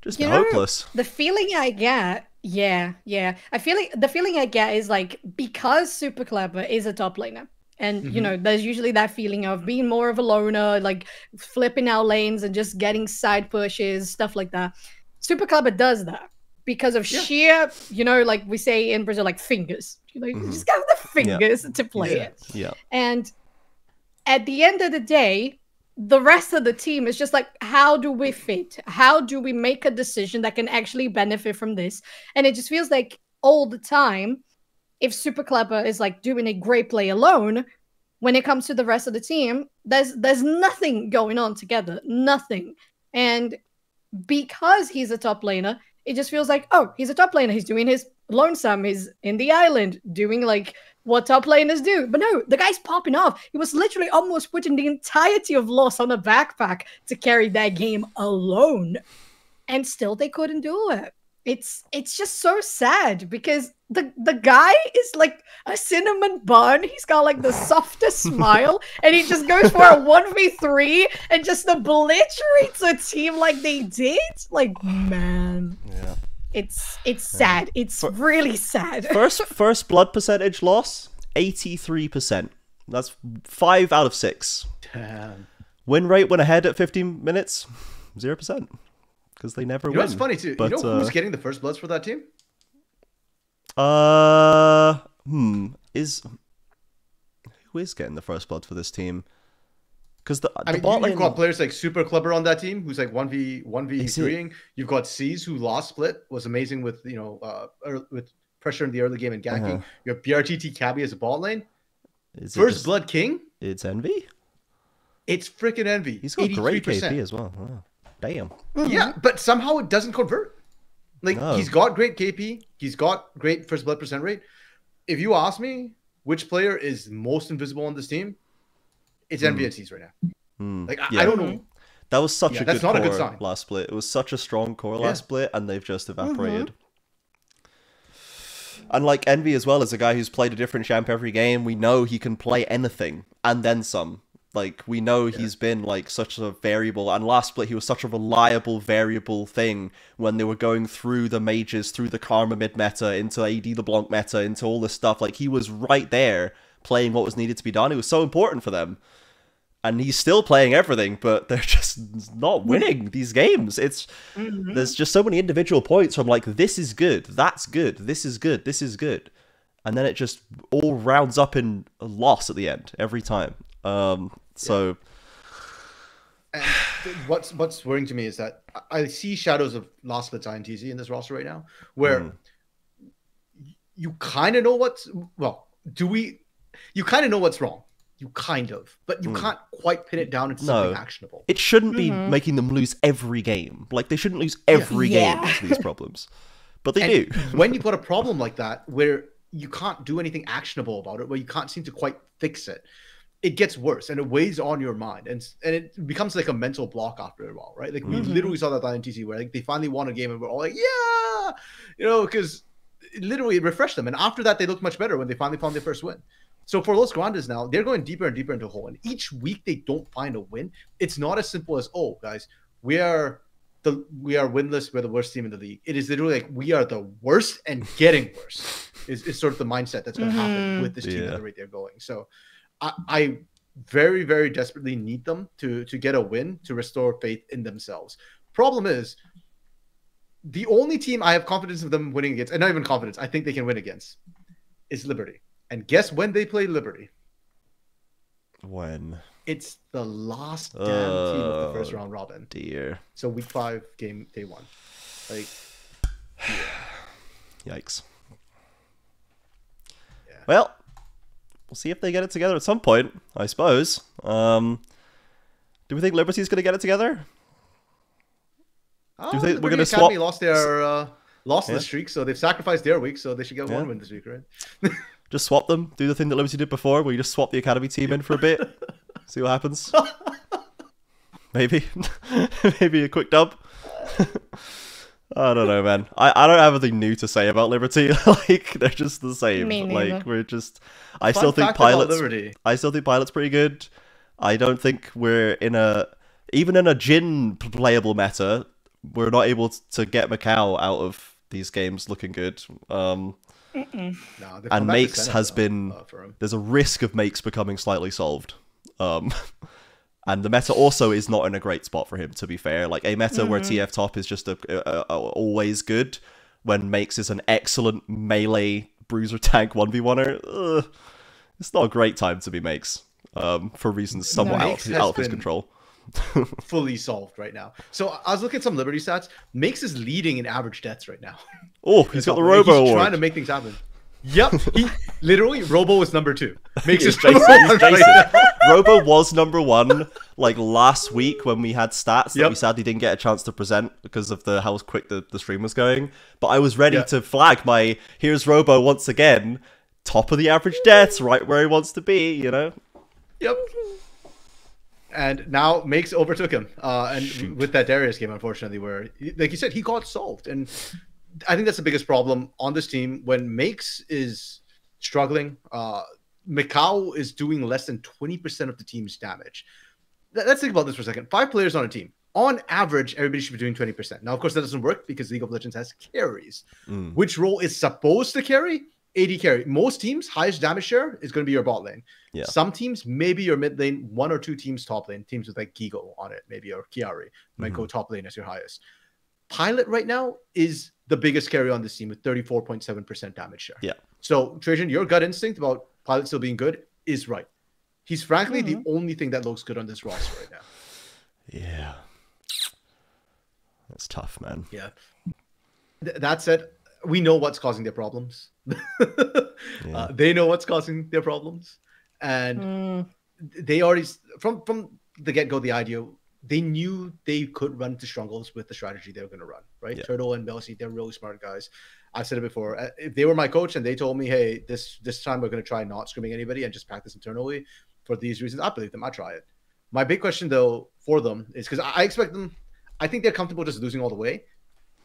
Just You know- hopeless. the feeling I get, yeah, yeah. I feel like the feeling I get is like because Supercleber is a top laner. And you Mhm. know, there's usually that feeling of being more of a loner, like flipping out lanes and just getting side pushes, stuff like that. Supercleber does that because of Yeah. sheer, you know, like we say in Brazil, like fingers. You know, you Mhm. just have the fingers to play Yeah. it. Yeah. And at the end of the day, the rest of the team is just like, how do we fit? How do we make a decision that can actually benefit from this? And it just feels like all the time, if Supercleber is like doing a great play alone, when it comes to the rest of the team, there's there's nothing going on together. Nothing. And because he's a top laner, it just feels like, oh, he's a top laner. He's doing his lonesome. He's in the island doing like what top laners do. But no, the guy's popping off. He was literally almost putting the entirety of Los on a backpack to carry that game alone. And still they couldn't do it. It's it's just so sad because the the guy is like a cinnamon bun. He's got like the softest [laughs] smile, and he just goes for a 1v3 and just obliterates a team like they did. Like, [sighs] man. Yeah. It's it's sad. It's really sad. [laughs] First first blood percentage Los, eighty three percent. That's five out of six. Damn. Win rate went ahead at 15 minutes, zero percent, because they never You know win. what's funny too? But, you know who's uh, getting the first bloods for that team? Uh, hmm, is who is getting the first blood for this team? Because the, I the mean, bot you, lane, you've got players like Supercleber on that team, who's like one v one v threeing. You've got C's who lost split was amazing with you know uh with pressure in the early game and ganking. Uh-huh. You have BRTT Cabby as a bot lane. is First just- Blood King. It's envy. It's freaking envy. He's got great 83%. KP as well. Wow. Damn. Yeah, but somehow it doesn't convert. Like No. he's got great KP, he's got great first blood percent rate. If you ask me which player is most invisible on this team, it's Hmm. NVNCs right now. Hmm. Like I, Yeah. I don't know. That was such Yeah, a that's good not a good sign. last split. It was such a strong core Yeah. last split, and they've just evaporated. And like Envy as well as a guy who's played a different champ every game, we know he can play anything and then some. Like we know he's been like such a variable, and last split he was such a reliable variable thing when they were going through the mages, through the Karma mid meta, into AD LeBlanc meta, into all this stuff. Like he was right there playing what was needed to be done. It was so important for them and he's still playing everything, but [laughs] they're just not mm. winning these games. It's mm-hmm. there's just so many individual points where I'm like, this is good, that's good, this is good, this is good, and then it just all rounds up in a loss at the end every time. Um, so And what's what's worrying to me is that I- I see shadows of last split's INTZ in this roster right now, where Mm. you kind of know what's well. Do we? You kind of know what's wrong. You kind of, but you Mm. can't quite pin it down into No. something actionable. it shouldn't be Mhm. making them lose every game. Like they shouldn't lose every Yeah. game to these problems, but they And do. [laughs] when you've got a problem like that where you can't do anything actionable about it, where you can't seem to quite fix it, it gets worse and it weighs on your mind and and it becomes like a mental block after a while, right? Like we Mhm. literally saw that on TC where like they finally won a game and we're all like, yeah, you know, because it literally it refreshed them. And after that, they looked much better when they finally found their first win. So for Los Grandes now, they're going deeper and deeper into a hole. And each week they don't find a win. It's not as simple as, oh, guys, we are the we are winless, we're the worst team in the league. It is literally like we are the worst and getting worse. Is, is sort of the mindset that's going to happen Mhm. with this team Yeah. at the rate they're going. So I, I very, very desperately need them to to get a win to restore faith in themselves. Problem is, the only team I have confidence of them winning against, and not even confidence, I think they can win against, is Liberty. And guess when they play Liberty? When It's the last damn team of the oh, first Oh. round robin. dear, So week five, game day one. Like, [sighs] yikes. Yeah. Well, we'll see if they get it together at some point, I suppose. Um, do we think Liberty's going to get it together? oh, you think we're gonna Academy swap- lost their uh, lost Yeah. the streak, so they've sacrificed their week, so they should get Yeah. one win this week, right? [laughs] Just swap them, do the thing that Liberty did before, where you just swap the academy team in for a bit, [laughs] see what happens. Maybe, [laughs] maybe a quick dub. I don't know, man. I, I don't have anything new to say about Liberty. [laughs] like they're just the same. Me like we're just. I Fun still think pilots. I still think pilot's pretty good. I don't think we're in a even in a gin playable meta, we're not able to get Mikau out of these games looking good. Um, No, they've And come back to Makes has though, been- for him. there's a risk of makes becoming slightly solved. Um, [laughs] and the meta also is not in a great spot for him. To be fair, like a meta where TF top is just a, a- a- always good, when makes is an excellent melee bruiser tank one v oneer. ugh, It's not a great time to be makes. Um, for reasons somewhat out, out of his control. [laughs] fully solved right now. So I was looking at some Liberty stats. Makes is leading in average deaths right now. Oh, he's [laughs] got the Robo He's award. trying to make things happen. Yep, he literally Robo is number two. [laughs] Makes his number Jason. He's one right. Robo was number one like last week when we had stats that Yep. we sadly didn't get a chance to present because of the how quick the, the stream was going. But I was ready Yeah. to flag my here's Robo once again, top of the average deaths, right where he wants to be, you know? Yep. And now Makes overtook him. Uh, and Shoot. with that Darius game, unfortunately, where like you said, he got solved. And I think that's the biggest problem on this team when Makes is struggling. Uh, Mikau is doing less than 20% of the team's damage. Let's think about this for a second. Five players on a team. On average, everybody should be doing 20%. Now, of course, that doesn't work because League of Legends has carries. Mm. Which role is supposed to carry AD carry. Most teams, highest damage share is going to be your bot lane. Yeah. Some teams, maybe your mid lane, one or two teams top lane, teams with like Guigo on it, maybe or Kiari might go top lane as your highest. Pilot right now is the biggest carry on this team with 34.7% damage share. Yeah. So Trajan, your gut instinct about Pilot still being good is right. He's frankly Mhm. the only thing that looks good on this roster right now. Yeah. That's tough, man. Yeah. Th- that said, we know what's causing their problems. [laughs] uh, they know what's causing their problems, and Mm, they already from from the get go the idea they knew they could run to strongles with the strategy they were going to run. Right, Yeah. Turtle and Melcy, they're really smart guys. I've said it before. uh, If they were my coach and they told me, "Hey, this this time we're going to try not scrimming anybody and just practice internally for these reasons," I believe them. I try it. My big question though for them is because I expect them. I think they're comfortable just losing all the way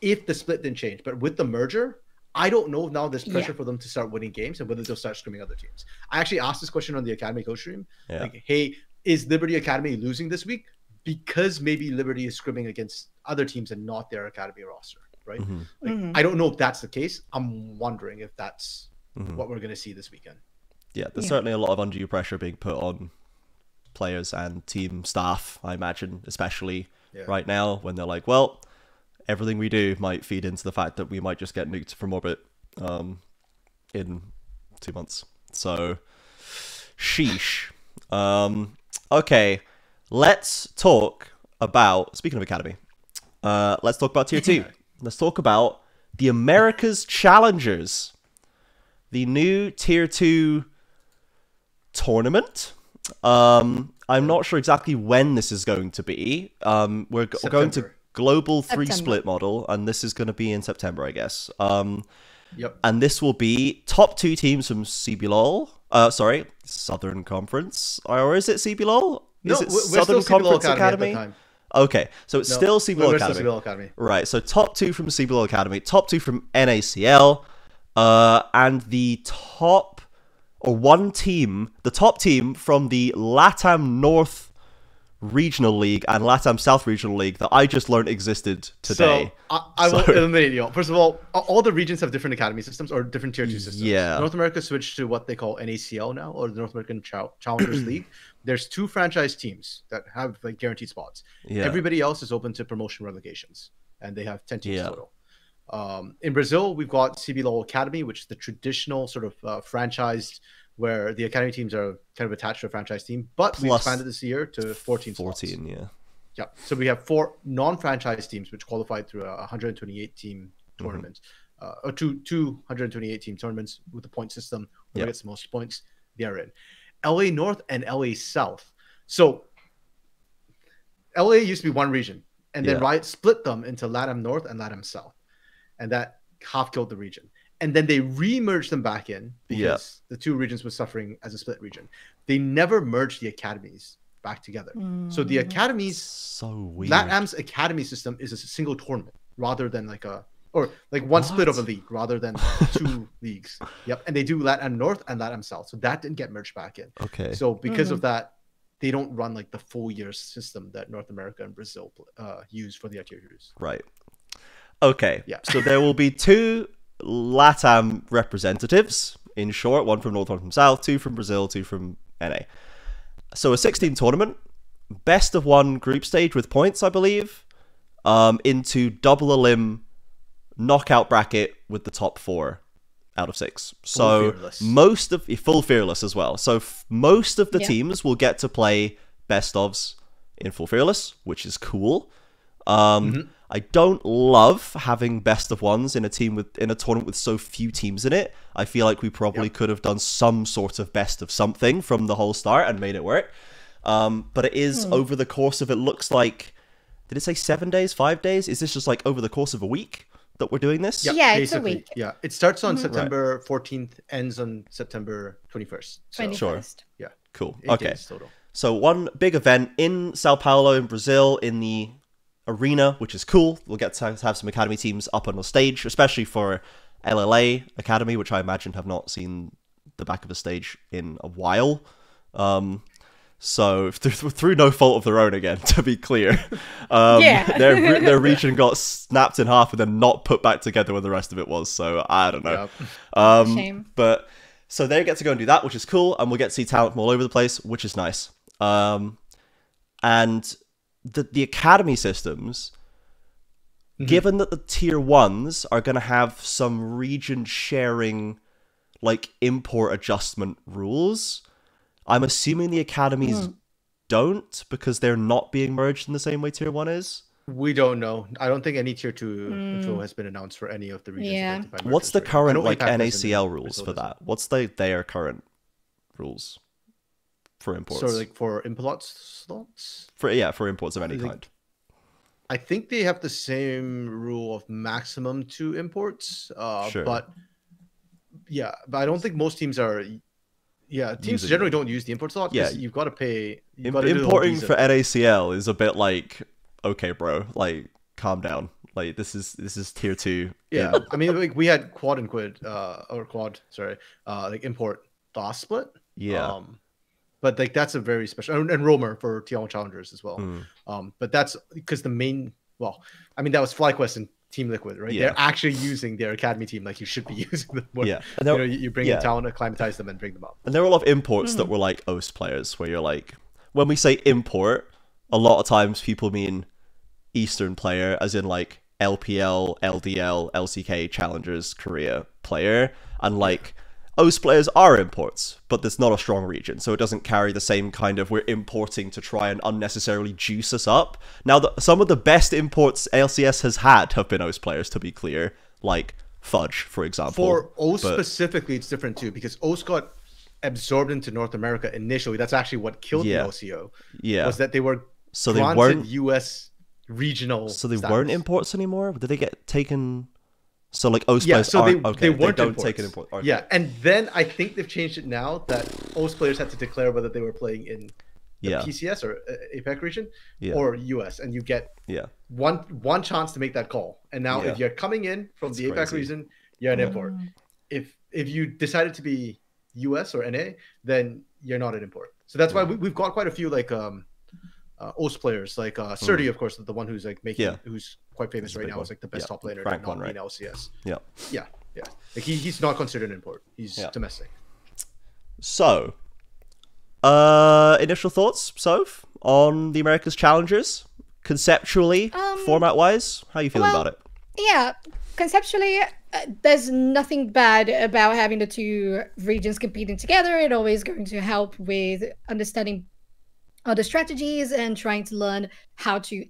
if the split didn't change. But with the merger, I don't know if now there's pressure Yeah. for them to start winning games and whether they'll start scrimming other teams. I actually asked this question on the Academy coach stream. Yeah. Like, hey, is Liberty Academy losing this week? Because maybe Liberty is scrimming against other teams and not their Academy roster, right? Mhm, Like, Mhm. I don't know if that's the case. I'm wondering if that's mhm. what we're going to see this weekend. Yeah, there's Yeah. certainly a lot of undue pressure being put on players and team staff, I imagine, especially Yeah. right now when they're like, well, everything we do might feed into the fact that we might just get nuked from orbit um, in two months. So, sheesh. Um, okay, let's talk about, speaking of Academy, uh, let's talk about Tier 2. [laughs] let's talk about the America's Challengers, the new Tier 2 tournament. Um, I'm not sure exactly when this is going to be. Um, we're, g- we're going to global three September. split model, and this is going to be in September, I guess. Um, Yep. and this will be top two teams from CBLOL. Uh, sorry, Southern Conference, or is it CBLOL? No, is it we're- we're Southern still CBLOL Conference Academy at the Academy? Okay, so it's No, still we're- still Academy. Academy. Right, so top two from CBLOL Academy, top two from NACL, uh, and the top or one team, the top team from the LATAM North Regional League and LATAM South Regional League that I just learned existed today. So I, I will [laughs] So- eliminate you. First of all, all the regions have different academy systems or different tier two systems. Yeah. North America switched to what they call NACL now, or the North American Chal- Challengers [clears throat] League. There's two franchise teams that have like guaranteed spots. Yeah. Everybody else is open to promotion relegations, and they have ten teams Yeah. total. Um, in Brazil, we've got CBLOL Academy, which is the traditional sort of uh, franchised where the academy teams are kind of attached to a franchise team. But we expanded this year to 14 spots. 14, yeah. Yeah. So we have four non-franchise teams which qualified through a 128 team Mm-hmm. tournament, uh, or two two 128 team tournaments with the point system. Whoever Yeah. gets the most points, they're in. LA North and LA South. So LA used to be one region, and then Yeah. Riot split them into LATAM North and LATAM South, and that half killed the region. And then they re-merged them back in because Yeah. the two regions were suffering as a split region. They never merged the academies back together. So the mm. academies So weird. LATAM's academy system is a single tournament rather than like a or like one split of a league rather than two [laughs] leagues. Yep, and they do LATAM North and LATAM South, so that didn't get merged back in. Okay. So because of that, they don't run like the full year system that North America and Brazil uh, use for the activities. Right. Okay. Yeah. so there will be two LATAM representatives, in short, one from North, one from South, two from Brazil, two from NA. So a 16 tournament, best of one group stage with points, I believe, um, into double elim knockout bracket with the top four out of six. So most of full fearless as well. So f- most of the Yeah. teams will get to play best ofs in full fearless, which is cool. Um, Mm-hmm. I don't love having best of ones in a team with in a tournament with so few teams in it. I feel like we probably could have done some sort of best of something from the whole start and made it work. Um, but it is over the course of it looks like did it say seven days, five days? Is this just like over the course of a week that we're doing this? Yeah, it's a week. Yeah, it starts on September 14th, ends on September 21st. So, 21st. yeah, Cool. eight Okay. days total. So one big event in Sao Paulo in Brazil in the arena, which is cool. We'll get to have some academy teams up on the stage, especially for LLA Academy, which I imagine have not seen the back of a stage in a while. Um, So [laughs] through, through no fault of their own, again, [laughs] to be clear, um, Yeah. [laughs] their their region got snapped in half and then not put back together where the rest of it was. So I don't know. Yep. Um, Shame. But so they get to go and do that, which is cool, and we'll get to see talent from all over the place, which is nice. Um, and the the academy systems, given that the tier ones are going to have some region sharing, like import adjustment rules, I'm assuming the academies don't because they're not being merged in the same way tier one is. We don't know. I don't think any tier two info has been announced for any of the regions. Yeah. affected What's the current know like APAC NACL rules for Brazil that? What's the their current rules for imports? So like for import slots, for yeah, for imports of any think- kind. I think they have the same rule of maximum two imports. Uh, Sure. But yeah, but I don't think most teams are. Yeah, teams generally it. don't use the import slot. Yeah. Yeah, you've got to pay. You've Im- got to do importing for. NACL is a bit like okay, bro, like calm down. Like this is this is tier two. Yeah, I mean, like we had quad and quid, uh, or quad, sorry, uh, like import DOS split. yeah. Um, but like that's a very special and, and Romer for TL1 challengers as well. Mm. Um, but that's because the main, well, I mean that was FlyQuest and Team Liquid, right? Yeah. They're actually using their academy team like you should be [laughs] using them. When, Yeah. And you know, you, you bring yeah. in talent, acclimatize them, and bring them up. And there were a lot of imports that mm-hmm. were like OST players, where you're like, when we say import, a lot of times people mean Eastern player, as in like LPL, LDL, LCK, Challengers, Korea player, and like OST players are imports, but there's not a strong region, so it doesn't carry the same kind of we're importing to try and unnecessarily juice us up. Now, the, some of the best imports LCS has had have been O's players, to be clear, like Fudge, for example. For OS but- specifically, it's different too because OS got absorbed into North America initially. That's actually what killed Yeah. the LCO. yeah, Was that they were So they weren't- US regional. So they status. weren't imports anymore? Did they get taken? So like OS Yeah, players so they, aren't okay. they weren't don't imports. take an import. Okay. Yeah, and then I think they've changed it now that OS players had to declare whether they were playing in the yeah, PCS or uh, APAC region Yeah. or US, and you get yeah. one one chance to make that call. And now, Yeah. if you're coming in from That's the APAC crazy. region, you're an import. If if you decided to be US or NA, then you're not an import. So that's why we, we've got quite a few like um uh, OS players, like uh, Surdy, of course, the one who's like making. Yeah. who's quite famous He's right now, one. is like the best Yeah, top laner, rank not one, one, right? in LCS. Yeah. Yeah, yeah. Like he, he's not considered an import. He's Yeah. domestic. So, uh, initial thoughts, Soph, on the Americas Challengers, conceptually, Um, format wise, how are you feeling well- about it? Yeah, conceptually, uh, there's nothing bad about having the two regions competing together. It always going to help with understanding other strategies and trying to learn how to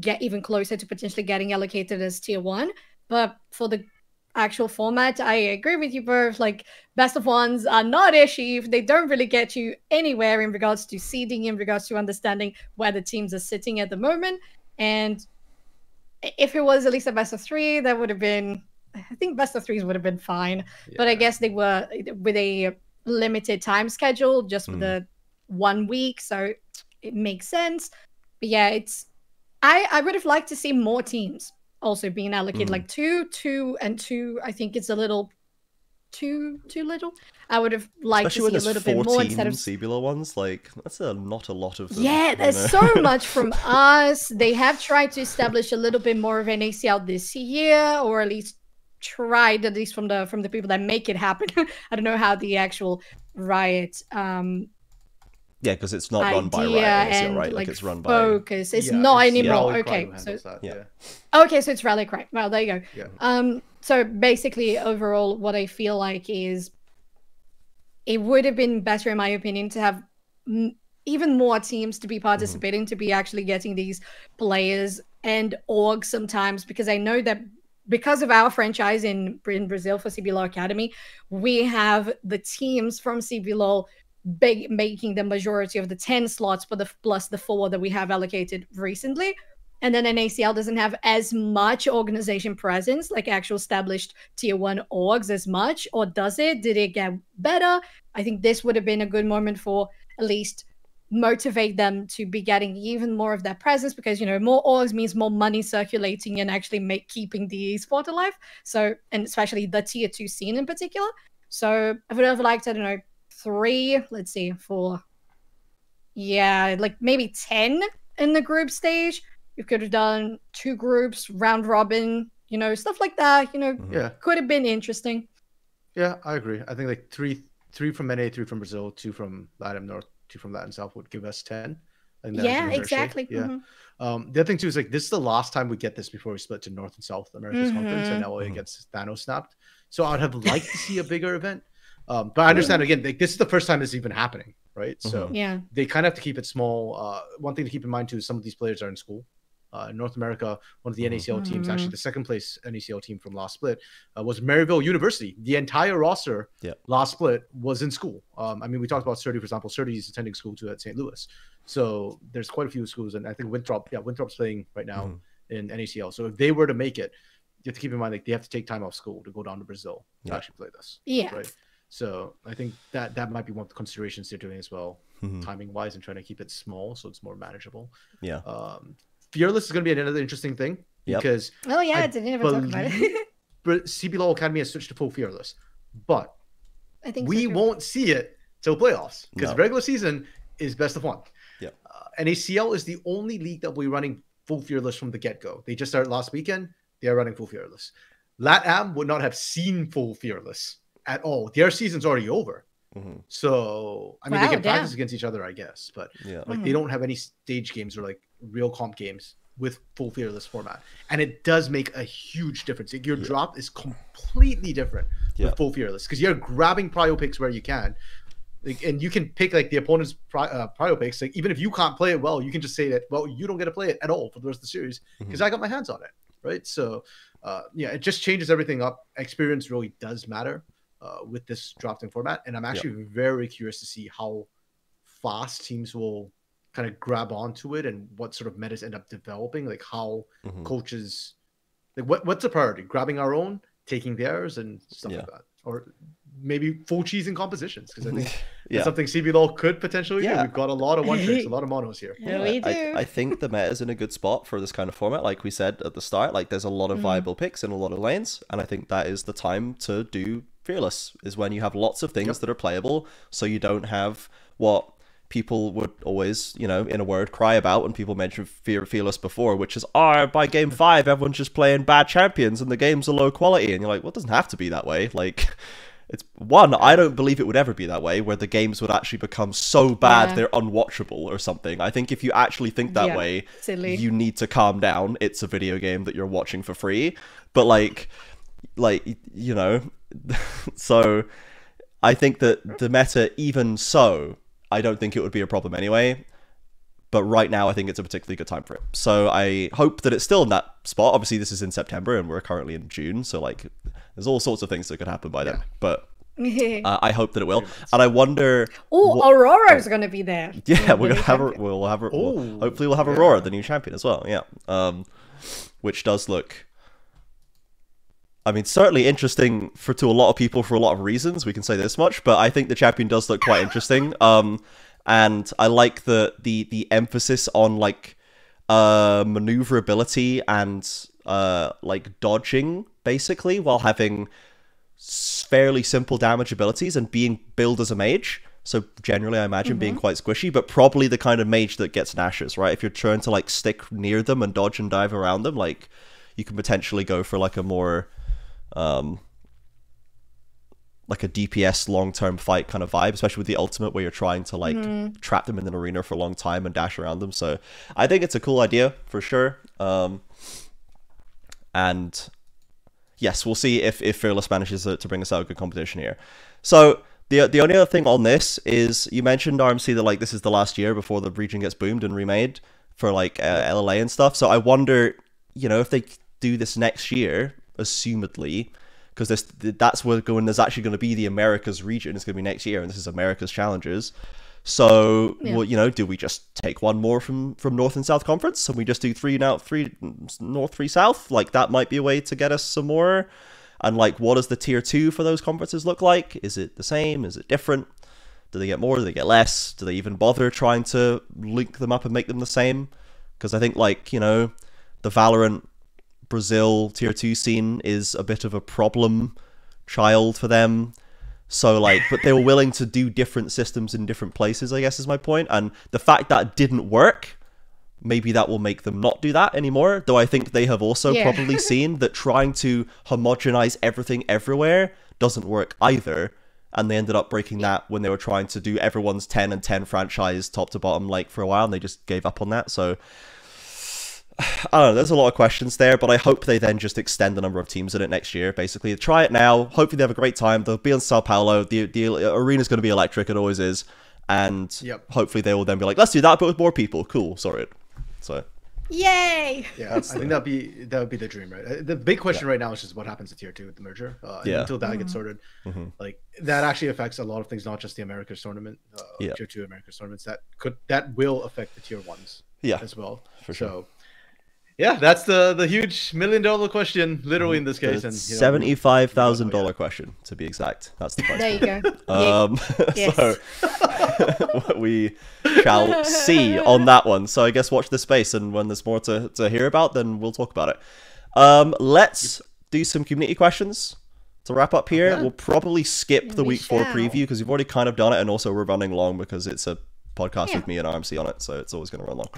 get even closer to potentially getting allocated as tier one. But for the actual format, I agree with you both. Like best of ones are not ishy. They don't really get you anywhere in regards to seeding, in regards to understanding where the teams are sitting at the moment. And if it was at least a best of three, that would have been. I think best of threes would have been fine, but I guess they were with a limited time schedule, just with Mm. the one week, so it makes sense. But yeah, it's. I I would have liked to see more teams also being allocated, Mm. like two, two, and two. I think it's a little too too little. I would have liked Especially to see a little bit more instead of Cibula ones, like that's a not a lot of them. yeah, you there's know? so [laughs] much from us. They have tried to establish a little bit more of an ACL this year, or at least tried, at least from the from the people that make it happen. [laughs] I don't know how the actual riot um yeah, because it's not run by idea Riot, ACL, and right? like, Like it's run by focus. It's Yeah, not it's anymore. Rally Cry okay, so handles that, Yeah. yeah. okay, so it's Rally Cry. Well, there you go. Yeah. Um, so basically, overall, what I feel like is it would have been better, in my opinion, to have m- even more teams to be participating, to be actually getting these players and orgs sometimes, because I know that because of our franchise in, in Brazil for CBLOL Academy, we have the teams from CBLOL big, making the majority of the 10 slots, but the, plus the four that we have allocated recently. And then NACL doesn't have as much organization presence, like actual established tier one orgs as much, or does it? Did it get better? I think this would have been a good moment for at least motivate them to be getting even more of that presence because you know more orgs means more money circulating and actually make keeping the sport alive so and especially the tier two scene in particular so i would have liked i don't know three let's see four yeah, like maybe 10 in the group stage. You could have done two groups, round robin, you know, stuff like that. You know, Mhm. Yeah, could have been interesting. yeah, I agree. I think like three, three from NA, three from Brazil, two from Latin North, two from Latin South would give us ten. I think that was Yeah, exactly. Yeah. mhm. Um, the other thing too is like this is the last time we get this before we split to North and South America's conference, and Mhm. now it gets Thanos snapped. So I'd have liked to see a bigger event, um, but I understand again. Like, this is the first time this is even happening, right? So Yeah. they kind of have to keep it small. Uh, one thing to keep in mind too is some of these players are in school. Uh, in North America, one of the Mhm. NACL teams, actually Mhm. the second place NACL team from last split, uh, was Maryville University. The entire roster Yeah. last split was in school. Um, I mean, we talked about Surdy, for example. Surdy is attending school too at St. Louis. So there's quite a few schools, and I think Winthrop, yeah, Winthrop's playing right now Mhm. in NACL. So if they were to make it, you have to keep in mind like they have to take time off school to go down to Brazil to actually play this. Yeah. Right. So I think that that might be one of the considerations they're doing as well, Mhm. timing wise, and trying to keep it small so it's more manageable. Yeah. Um, Fearless is going to be another interesting thing Yep. because Oh, yeah, I I didn't even talk about it. Br- CBLOL Academy has switched to full Fearless, but I think we too. won't see it till playoffs because No. regular season is best of one. Yep. Uh, NACL is the only league that will be running full fearless from the get go. They just started last weekend. They are running full fearless. LATAM would not have seen full fearless at all. Their season's already over. Mhm. So I mean, Wow, they can practice against each other, I guess, but Yeah. like Mhm. they don't have any stage games or like real comp games with full fearless format, and it does make a huge difference. Like, your Yeah. drop is completely different Yeah. with full fearless because you're grabbing prio picks where you can, like, and you can pick like the opponent's pri- uh, prio picks. Like even if you can't play it well, you can just say that well you don't get to play it at all for the rest of the series because I got my hands on it, right? So uh, yeah, it just changes everything up. Experience really does matter uh, with this drafting format, and I'm actually very curious to see how fast teams will kind of grab onto it and what sort of metas end up developing, like how Mhm. coaches like what what's the priority? Grabbing our own, taking theirs, and stuff like that, or maybe full cheese in compositions because I think [laughs] Yeah. that's something CBLOL could potentially do. Yeah. We've got a lot of one tricks, a [laughs] lot of monos here. Yeah, we I, do. I think the meta meta's in a good spot for this kind of format. Like we said at the start, like there's a lot of Mhm. viable picks in a lot of lanes, and I think that is the time to do fearless. Is when you have lots of things Yep. that are playable, so you don't have what people would always, you know, in a word, cry about when people mention fear fearless before, which is, oh, by game [laughs] five, everyone's just playing bad champions and the games are low quality, and you're like, well, it doesn't have to be that way. Like. It's one, I don't believe it would ever be that way, where the games would actually become so bad Yeah. they're unwatchable or something. I think if you actually think that Yeah, way, silly. you need to calm down. It's a video game that you're watching for free. But like like you know, [laughs] so I think that the meta even so, I don't think it would be a problem anyway. But right now, I think it's a particularly good time for it. So I hope that it's still in that spot. Obviously, this is in September, and we're currently in June. So like, there's all sorts of things that could happen by then. But [laughs] uh, I hope that it will. And I wonder. oh, what- Aurora's gonna be there. [laughs] yeah, we're gonna have a, champion. we'll have a, we'll- Oh, hopefully we'll have yeah. Aurora, the new champion as well. Yeah, um, which does look. I mean, certainly interesting for to a lot of people for a lot of reasons. We can say this much, but I think the champion does look quite interesting. Um, and I like the the the emphasis on like uh maneuverability and uh like dodging basically while having fairly simple damage abilities and being billed as a mage. So generally, I imagine being quite squishy, but probably the kind of mage that gets nashes, right? If you're trying to like stick near them and dodge and dive around them, like you can potentially go for like a more, um, like a DPS long term fight kind of vibe, especially with the ultimate where you're trying to like trap them in an arena for a long time and dash around them. So I think it's a cool idea for sure. Um, and yes, we'll see if, if Fearless manages to, to bring us out a good competition here. So the the only other thing on this is you mentioned RMC that like this is the last year before the region gets boomed and remade for like uh, LLA and stuff. So I wonder, you know, if they do this next year, assumedly, because that's where going. There's actually going to be the Americas region. It's going to be next year, and this is America's challenges. So, Yeah. well, you know, do we just take one more from from North and South Conference, and we just do three now, three North, three South? Like that might be a way to get us some more. And like, what does the tier two for those conferences look like? Is it the same? Is it different? Do they get more? Do they get less? Do they even bother trying to link them up and make them the same? Because I think like you know, the Valorant Brazil tier two scene is a bit of a problem child for them. So like, but they were willing to do different systems in different places. I guess is my point. And the fact that didn't work, maybe that will make them not do that anymore. Though I think they have also Yeah. probably [laughs] seen that trying to homogenize everything everywhere doesn't work either. And they ended up breaking that when they were trying to do everyone's 10 and 10 franchise top to bottom like for a while and they just gave up on that. So I don't know, there's a lot of questions there, but I hope they then just extend the number of teams in it next year, basically. Try it now. Hopefully they have a great time. They'll be in Sao Paulo. The, the arena's going to be electric, it always is. And Yep. hopefully they will then be like, let's do that, but with more people. Cool, sorry. So, Yay! Yeah, I think that'd be that would be the dream, right? The big question right now is just what happens to tier two with the merger. Uh, Yeah. Until that gets sorted, like that actually affects a lot of things, not just the Americas tournament, uh, Yeah. tier two Americas tournaments. That could that will affect the tier ones yeah. as well. For sure. So, yeah, that's the the huge million dollar question, literally in this case. And you know, $75,000 question, to be exact. That's the price. There you go. [laughs] Um, [laughs] Yes. so [laughs] we shall see on that one. So I guess watch the space, and when there's more to, to hear about, then we'll talk about it. Um, let's do some community questions to wrap up here. Okay. We'll probably skip the We week four preview because we've already kind of done it, and also we're running long because it's a podcast Yeah. with me and RMC on it, so it's always going to run long.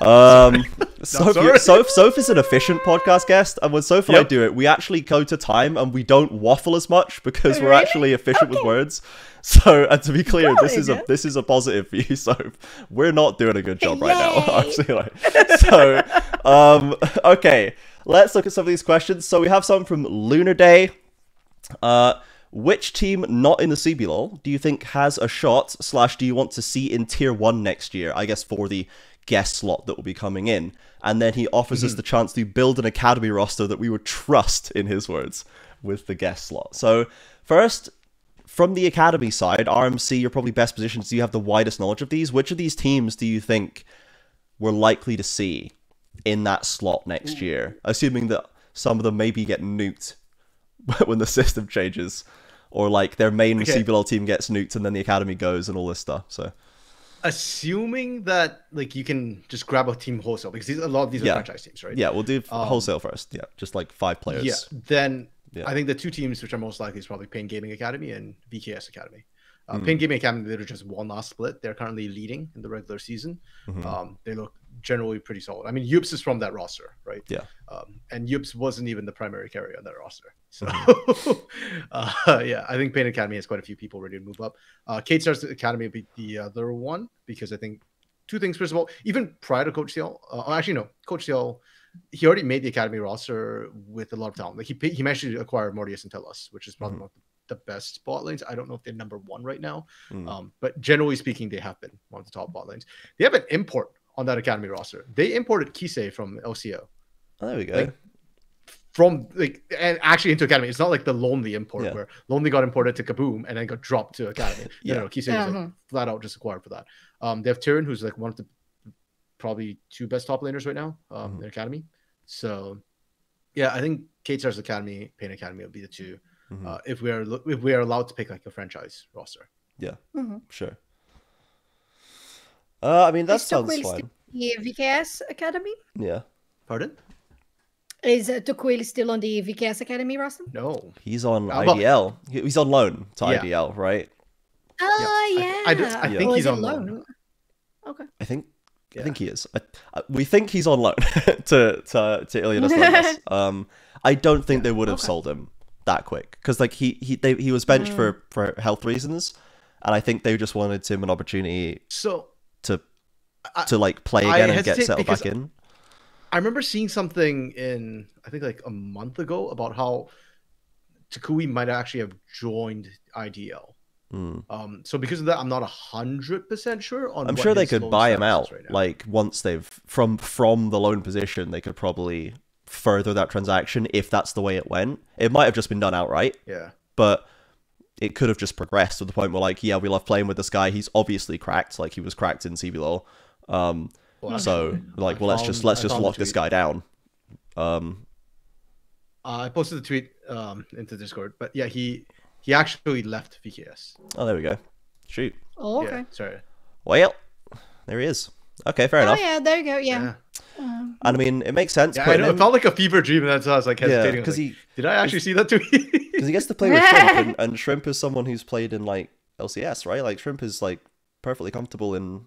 Um, Soph, sorry. Soph, Soph is an efficient podcast guest, and when Soph and I do it, we actually go to time and we don't waffle as much because we're actually efficient with words. [laughs] So, and to be clear, this is a this is a positive for you, Soph. We're not doing a good job right now. [laughs] Actually, like, so, um, [laughs] okay, let's look at some of these questions. So we have some from Lunar Day. Uh, which team not in the CBLOL do you think has a shot, slash, do you want to see in Tier 1 next year? I guess for the guest slot that will be coming in. And then he offers us mm-hmm. the chance to build an academy roster that we would trust, in his words, with the guest slot. So, first, from the academy side, RMC, you're probably best positioned. So you have the widest knowledge of these. Which of these teams do you think we're likely to see in that slot next year? Assuming that some of them maybe get nuked [laughs] when the system changes, or like their main Okay. CBLOL team gets nuked and then the academy goes and all this stuff. So assuming that like you can just grab a team wholesale because these, a lot of these are Yeah. franchise teams, right? yeah, we'll do wholesale first. Yeah, just like five players. Yeah. Then Yeah. I think the two teams which are most likely is probably Pain Gaming Academy and VKS Academy. Uh, Hmm. Pain Gaming Academy, they're just one last split. They're currently leading in the regular season. Mm-hmm. Um, they look generally pretty solid. I mean, Yups is from that roster, right? Yeah. Um, and Yups wasn't even the primary carry on that roster. So, Mm-hmm. [laughs] uh, yeah, I think Pain Academy has quite a few people ready to move up. Uh, Keyd Stars Academy would be the other one because I think two things. First of all, even prior to Coach Seal, uh, actually, no, Coach Seal, he already made the academy roster with a lot of talent. Like he he managed to acquire Morttheus and Tellus, which is probably Mhm. one of the best bot lanes. I don't know if they're number one right now, Mm. um, but generally speaking, they have been one of the top bot lanes. They have an import on that academy roster. They imported Kisei from LCO Oh, there we go. like, from like and actually into academy. It's not like the lonely import Yeah. where lonely got imported to KaBuM and then got dropped to academy. Yeah. [laughs] No, no, Kisei was like, Uh-huh. flat out just acquired for that. Um, they have Tyrion, who's like one of the probably two best top laners right now um, Mhm. in academy. So, yeah, I think Keyd Stars Academy, Pain Academy will be the 2 Mhm. uh, if we are if we are allowed to pick like a franchise roster. Yeah. Mhm. sure. Uh, I mean that Is sounds Takui fine. still the VKS Academy? Yeah, Pardon? Is uh, Takui still on the VKS Academy roster? No. he's on Uh, IDL. He- He's on loan to Yeah. IDL, right? Oh, I- yeah. I just- I think he's on loan. Okay. I think I think he is. I, I, we think he's on loan [laughs] to to to Ilianas [laughs] Um, I don't think they would have okay. sold him that quick because like he he they, he was benched for for health reasons, and I think they just wanted him an opportunity So to to like play again and get settled back in. I remember seeing something in I think like a month ago about how Takui might actually have joined IDL. Mm. Um, so because of that, I'm not a hundred percent sure on. I'm sure they could buy him out. right like once they've from from the loan position, they could probably further that transaction if that's the way it went. It might have just been done outright, yeah, but it could have just progressed to the point where like, yeah, we love playing with this guy. He's obviously cracked, like he was cracked in CBLOL. Um, Well, so like, I well, let's just let's I just lock this guy down. Um, Uh, I posted the tweet um, into Discord, but yeah, he he actually left VKS. oh, there we go. Shoot. Oh, okay. Yeah, sorry. Well, there he is. Okay, fair enough. Oh, enough. yeah, there you go. Yeah. Yeah, Um, And I mean, it makes sense. yeah I putting know. It felt like a fever dream. and That's why I was like hesitating. I was because like, he Did I actually see that tweet? [laughs] because he gets to play with Shrimp, and, [laughs] and Shrimp is someone who's played in like LCS, right? Like Shrimp is like perfectly comfortable in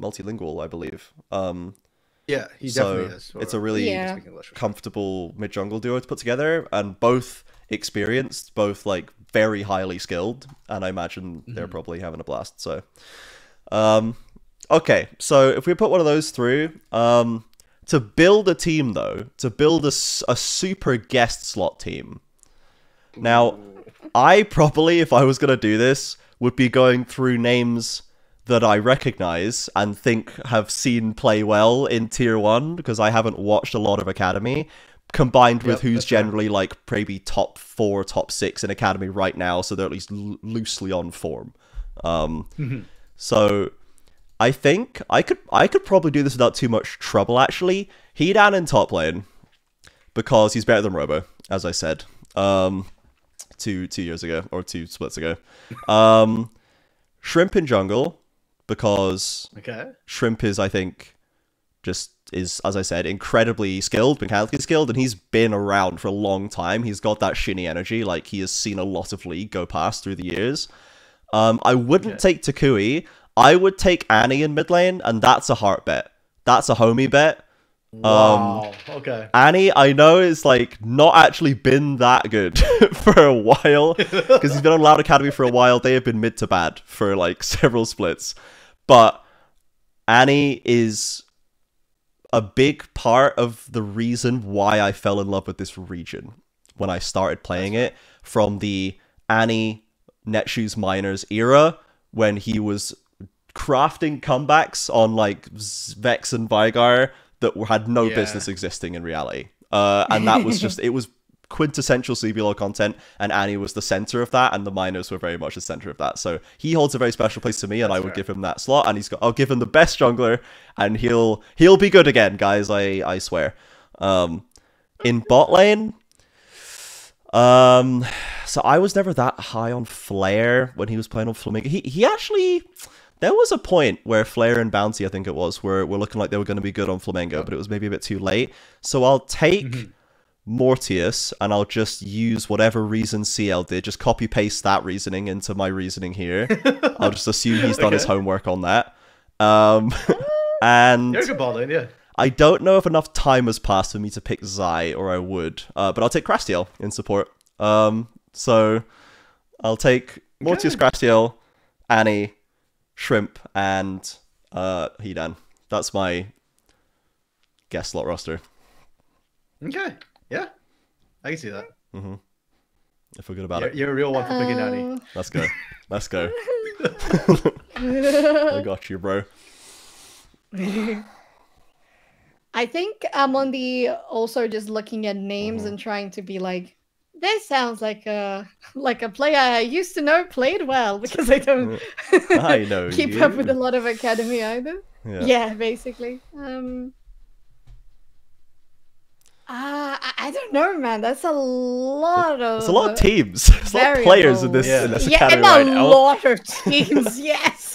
multilingual, I believe. Um, Yeah, he so definitely is. it's a really Yeah. Comfortable mid jungle duo to put together, and both experienced, both like very highly skilled, and I imagine they're probably having a blast. So, um, okay, so if we put one of those through, um, to build a team though, to build a, a super guest slot team. Now, I probably, if I was gonna do this, would be going through names that I recognize and think have seen play well in tier one because I haven't watched a lot of Academy, combined with Yep, who's generally like maybe top four, top six in Academy right now, so they're at least l- loosely on form. Um, so I think I could I could probably do this without too much trouble. Actually, Hedan in top lane because he's better than Robo, as I said. Um, two two years ago or two splits ago. Um, Shrimp in jungle because Okay. Shrimp is, I think, just is as I said, incredibly skilled, mechanically skilled, and he's been around for a long time. He's got that shinny energy, like he has seen a lot of league go past through the years. Um, I wouldn't take Takui. I would take Annie in mid lane, and that's a heart bet. That's a homie bet. Wow. Um, okay. Annie, I know it's like not actually been that good [laughs] for a while because he's been on Loud Academy for a while. They have been mid to bad for like [laughs] several splits, but Annie is a big part of the reason why I fell in love with this region when I started playing it from the Annie Netshoes Miners era when he was crafting comebacks on like Vex and Veigar that had no Yeah. business existing in reality. Uh, and that was just, [laughs] it was quintessential CBLO content, and Annie was the center of that, and the miners were very much the center of that. So he holds a very special place to me, and I would fair. give him that slot, and he's got, I'll give him the best jungler, and he'll he'll be good again, guys. I I swear. Um, in bot lane, um, so I was never that high on Flare when he was playing on Flamengo. He he actually. There was a point where Flare and Bounty, I think it was, were, were looking like they were going to be good on Flamengo, but it was maybe a bit too late. So I'll take Morttheus and I'll just use whatever reason CL did, just copy paste that reasoning into my reasoning here. [laughs] I'll just assume he's done his homework on that. Um, [laughs] and You're a good ball yeah. I don't know if enough time has passed for me to pick Zai, or I would, uh, but I'll take Crastiel in support. Um, so I'll take Morttheus, Crastiel, Annie, Shrimp, and uh, Hedan. That's my guest slot roster. Okay. Yeah. I can see that. If we're good about You're, it, you're a real one for picking Annie. Um, let's go. Let's go. [laughs] I got you, bro. [laughs] I think I'm on the also just looking at names and trying to be like, this sounds like a like a player I used to know played well because I don't [laughs] I know keep up with a lot of academy either. Yeah. Yeah, basically. Um uh, I, I don't know, man. That's a lot of It's a lot of teams. There's a lot of players in this, in this yeah, academy and right a now. lot of [laughs] teams. yes.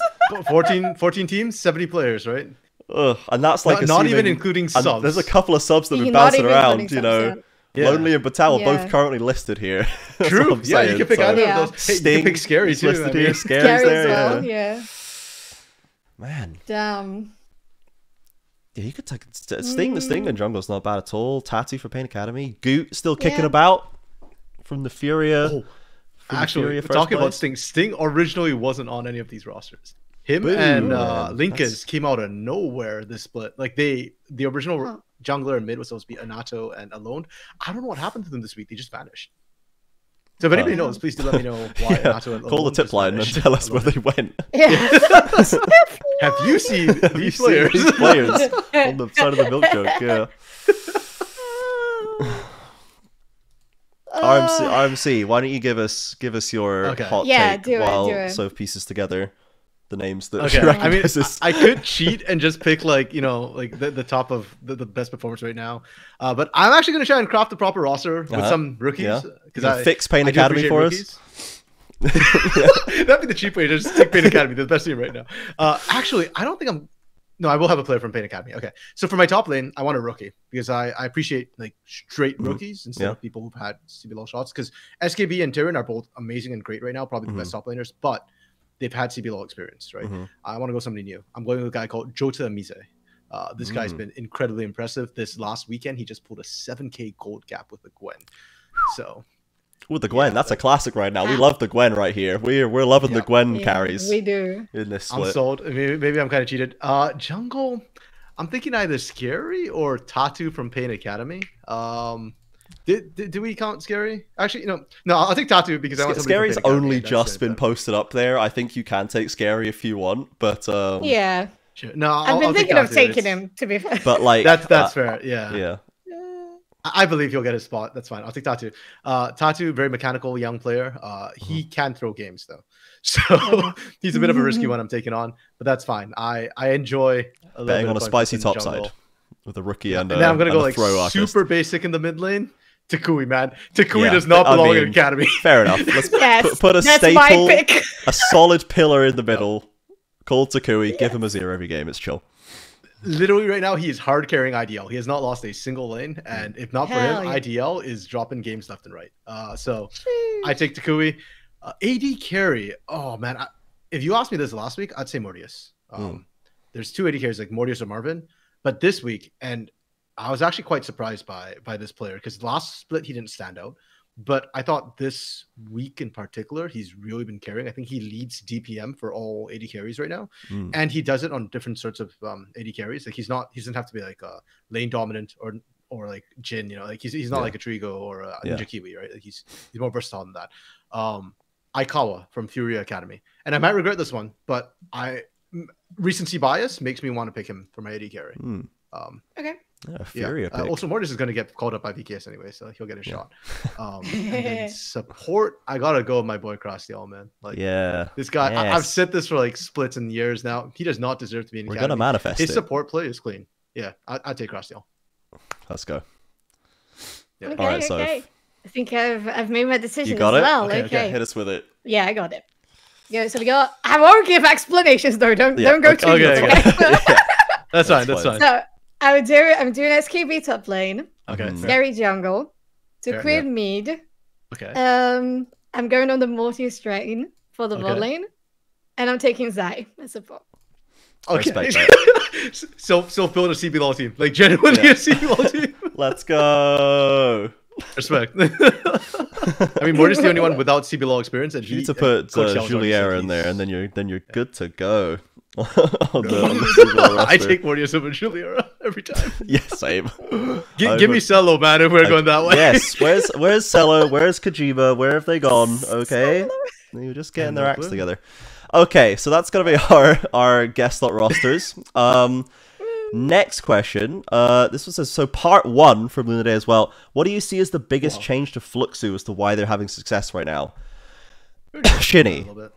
14, 14 teams, 70 players, right? Ugh, and that's like not, not even including subs. There's a couple of subs that have You're been bouncing around, you know. in. Yeah. Lonely and Batal Yeah. both currently listed here. [laughs] True. what I'm Yeah, you saying, can pick so- either Yeah. of those. Hey, you Sting can pick Scary is too. listed I here. mean. Scary's Scary there, as well. yeah. Yeah. Man, Damn. yeah, you could take St- Sting. The Sting mm. in jungle's not bad at all. Tati for Pain Academy. Goot still kicking Yeah. about from the Furia. Oh, from the Actually, Furia first talking about place. Sting, Sting originally wasn't on any of these rosters. Him Boo, and uh, man. That's- came out of nowhere this split. Like they, the original Huh. jungler and mid was supposed to be Anato and Alone. I don't know what happened to them this week. They just vanished. So if anybody Oh. knows, please do let me know why Yeah, Anato and call the tip just line and tell us where they went. [laughs] Yeah. [laughs] Have you seen Have you these seen players? these players on the [laughs] side of the milk jug? Yeah. RMC, Uh, RMC, why don't you give us give us your Okay. hot Yeah, take do it, while do it. Soph pieces together the names that Okay, I mean. I could [laughs] cheat and just pick like you know like the, the top of the, the best performance right now, uh, but I'm actually gonna try and craft the proper roster with Uh-huh. some rookies Yeah. because You I fix Pain I Academy for us? [laughs] That'd be the cheap way to just take Pain Academy, the best team right now. Uh, actually, I don't think I'm No, I will have a player from Pain Academy. Okay, so for my top lane, I want a rookie because I, I appreciate like straight Mhm. rookies instead Yeah. of people who've had CBLOL shots. Because SKB and Tyrion are both amazing and great right now, probably the best top laners, but they've had CBLOL experience, right? Mhm. I want to go somebody new. I'm going with a guy called Jota Mise. Uh, this guy's been incredibly impressive. This last weekend, he just pulled a 7k gold gap with the Gwen. So Ooh, the Gwen. Yeah, that's a classic right now. We love the Gwen right here. We're we're loving the Gwen Yeah, carries We do. in this I'm sold. Maybe, maybe I'm kind of cheated. Uh, jungle. I'm thinking either Scary or Tatu from Pain Academy. Um, did, did, do we count Scary? Actually, no, no. I'll take Tatu because I want Sc- Scary's only just been but- posted up there. I think you can take Scary if you want, but um, Yeah. Sure. No, I've I'll, been I'll thinking of taking him, to be fair. but like That's that's uh, fair. Yeah. yeah. I I believe he'll get his spot. That's fine. I'll take Tatu. Uh, Tatu, very mechanical young player. Uh, he Mm-hmm. can throw games though, [laughs] so [laughs] he's a bit of a risky one I'm taking on, but that's fine. I I enjoy a little Betting bit on a of fun spicy top jungle. side with a rookie Yeah, and, and a, then I'm gonna and go a like throw super basic in the mid lane. Takui, man. Takui Yeah, does not I belong in mean- academy. [laughs] Fair enough. [laughs] Let's yes. put, put a that's staple, a solid pillar in the [laughs] middle, called Takui. Give him a zero every game. It's chill. Literally, right now he is hard carrying IDL. He has not lost a single lane, and if not for him, yeah. IDL is dropping games left and right. Uh, so I take Takui. Uh, AD carry. Oh man, I, if you asked me this last week, I'd say Morttheus. Um, There's two AD carries like Morttheus or Marvin, but this week, and I was actually quite surprised by by this player because last split he didn't stand out, but I thought this week in particular he's really been carrying. I think he leads DPM for all AD carries right now, Mm. and he does it on different sorts of um, AD carries. Like he's not he doesn't have to be like a lane dominant or or like Jhin, you know, like he's, he's not Yeah. like a Trigo or a Yeah. Ninja Kiwi, right? Like he's he's more versatile than that. Um, Aikawa from Furia Academy, and I might regret this one, but I recency bias makes me want to pick him for my AD carry. Mm. Um, Okay. Yeah, yeah. Uh, pick. also, Morttheus is going to get called up by VKS anyway, so he'll get a Yeah. shot. [laughs] Um, and then support, I gotta go with my boy Crossdale, man. Like yeah, this guy, I, I've said this for like splits and years now. He does not deserve to be in. we're Academy. gonna manifest His it. support play is clean. Yeah, I, I'd take Crossdale. Let's go. Yeah. Okay, Alright, so okay. I think I've I've made my decision You got as it. well. okay, Okay. hit us with it. Yeah, I got it. Yeah, so we got. I won't give explanations though. Don't Yeah, don't go okay, too okay, deep. okay. [laughs] okay? That's, That's fine. That's fine. fine. so I'm doing I'm doing SKB top lane, Okay. Mhm. fair. Scary jungle, to Fair, quit mid. Okay. Um, I'm going on the Morttheus train for the bot lane, and I'm taking Zai as a bot. Okay. respect so so build a CBLOL team, like genuinely Yeah. a CBLOL team. [laughs] Let's go. Respect. [laughs] I mean, Morttheus is the only one without CBLOL experience, and You need to put uh, Shell's Juliera in there, and then you're then you're good to go. [laughs] on the, on the [laughs] Super I take Morttheus over Juliera every time. yeah, same. I give me Cello, man, if we're I- going that way. Yes, where's where's Cello? Where's Kojima? Where have they gone? Okay, you're just getting their acts together. Okay, so that's gonna be our our guest slot rosters. Um, next question. Uh, this was a, so part one from Luna Day as well. What do you see as the biggest Wow. change to Fluxo as to why they're having success right now? Shini.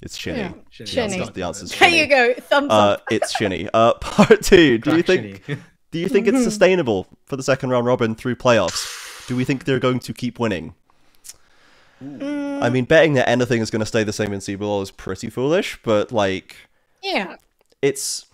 It's Shini. Yeah. Shini. [laughs] Shini. The answer's There you go. Thumbs Uh, up. it's Shini. Uh, [laughs] part two. Do you think Shini. [laughs] do you think it's sustainable for the second round robin through playoffs? Do we think they're going to keep winning? Mm, I mean, betting that anything is going to stay the same in CBLOL is pretty foolish, but like, yeah. it's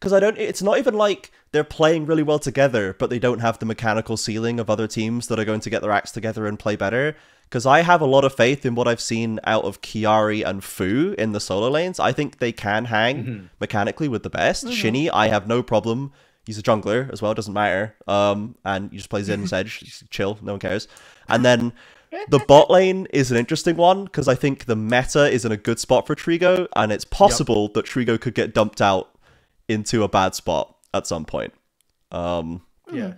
because I don't. It's not even like they're playing really well together, but they don't have the mechanical ceiling of other teams that are going to get their acts together and play better. Because I have a lot of faith in what I've seen out of Kiari and Fu in the solo lanes. I think they can hang Mhm. mechanically with the best. Shini, I have no problem. He's a jungler as well, doesn't matter. Um, and he just play Zin's [laughs] Edge, just chill, no one cares. And then the [laughs] bot lane is an interesting one because I think the meta is in a good spot for Trigo, and it's possible that Trigo could get dumped out into a bad spot at some point. Um, Yeah.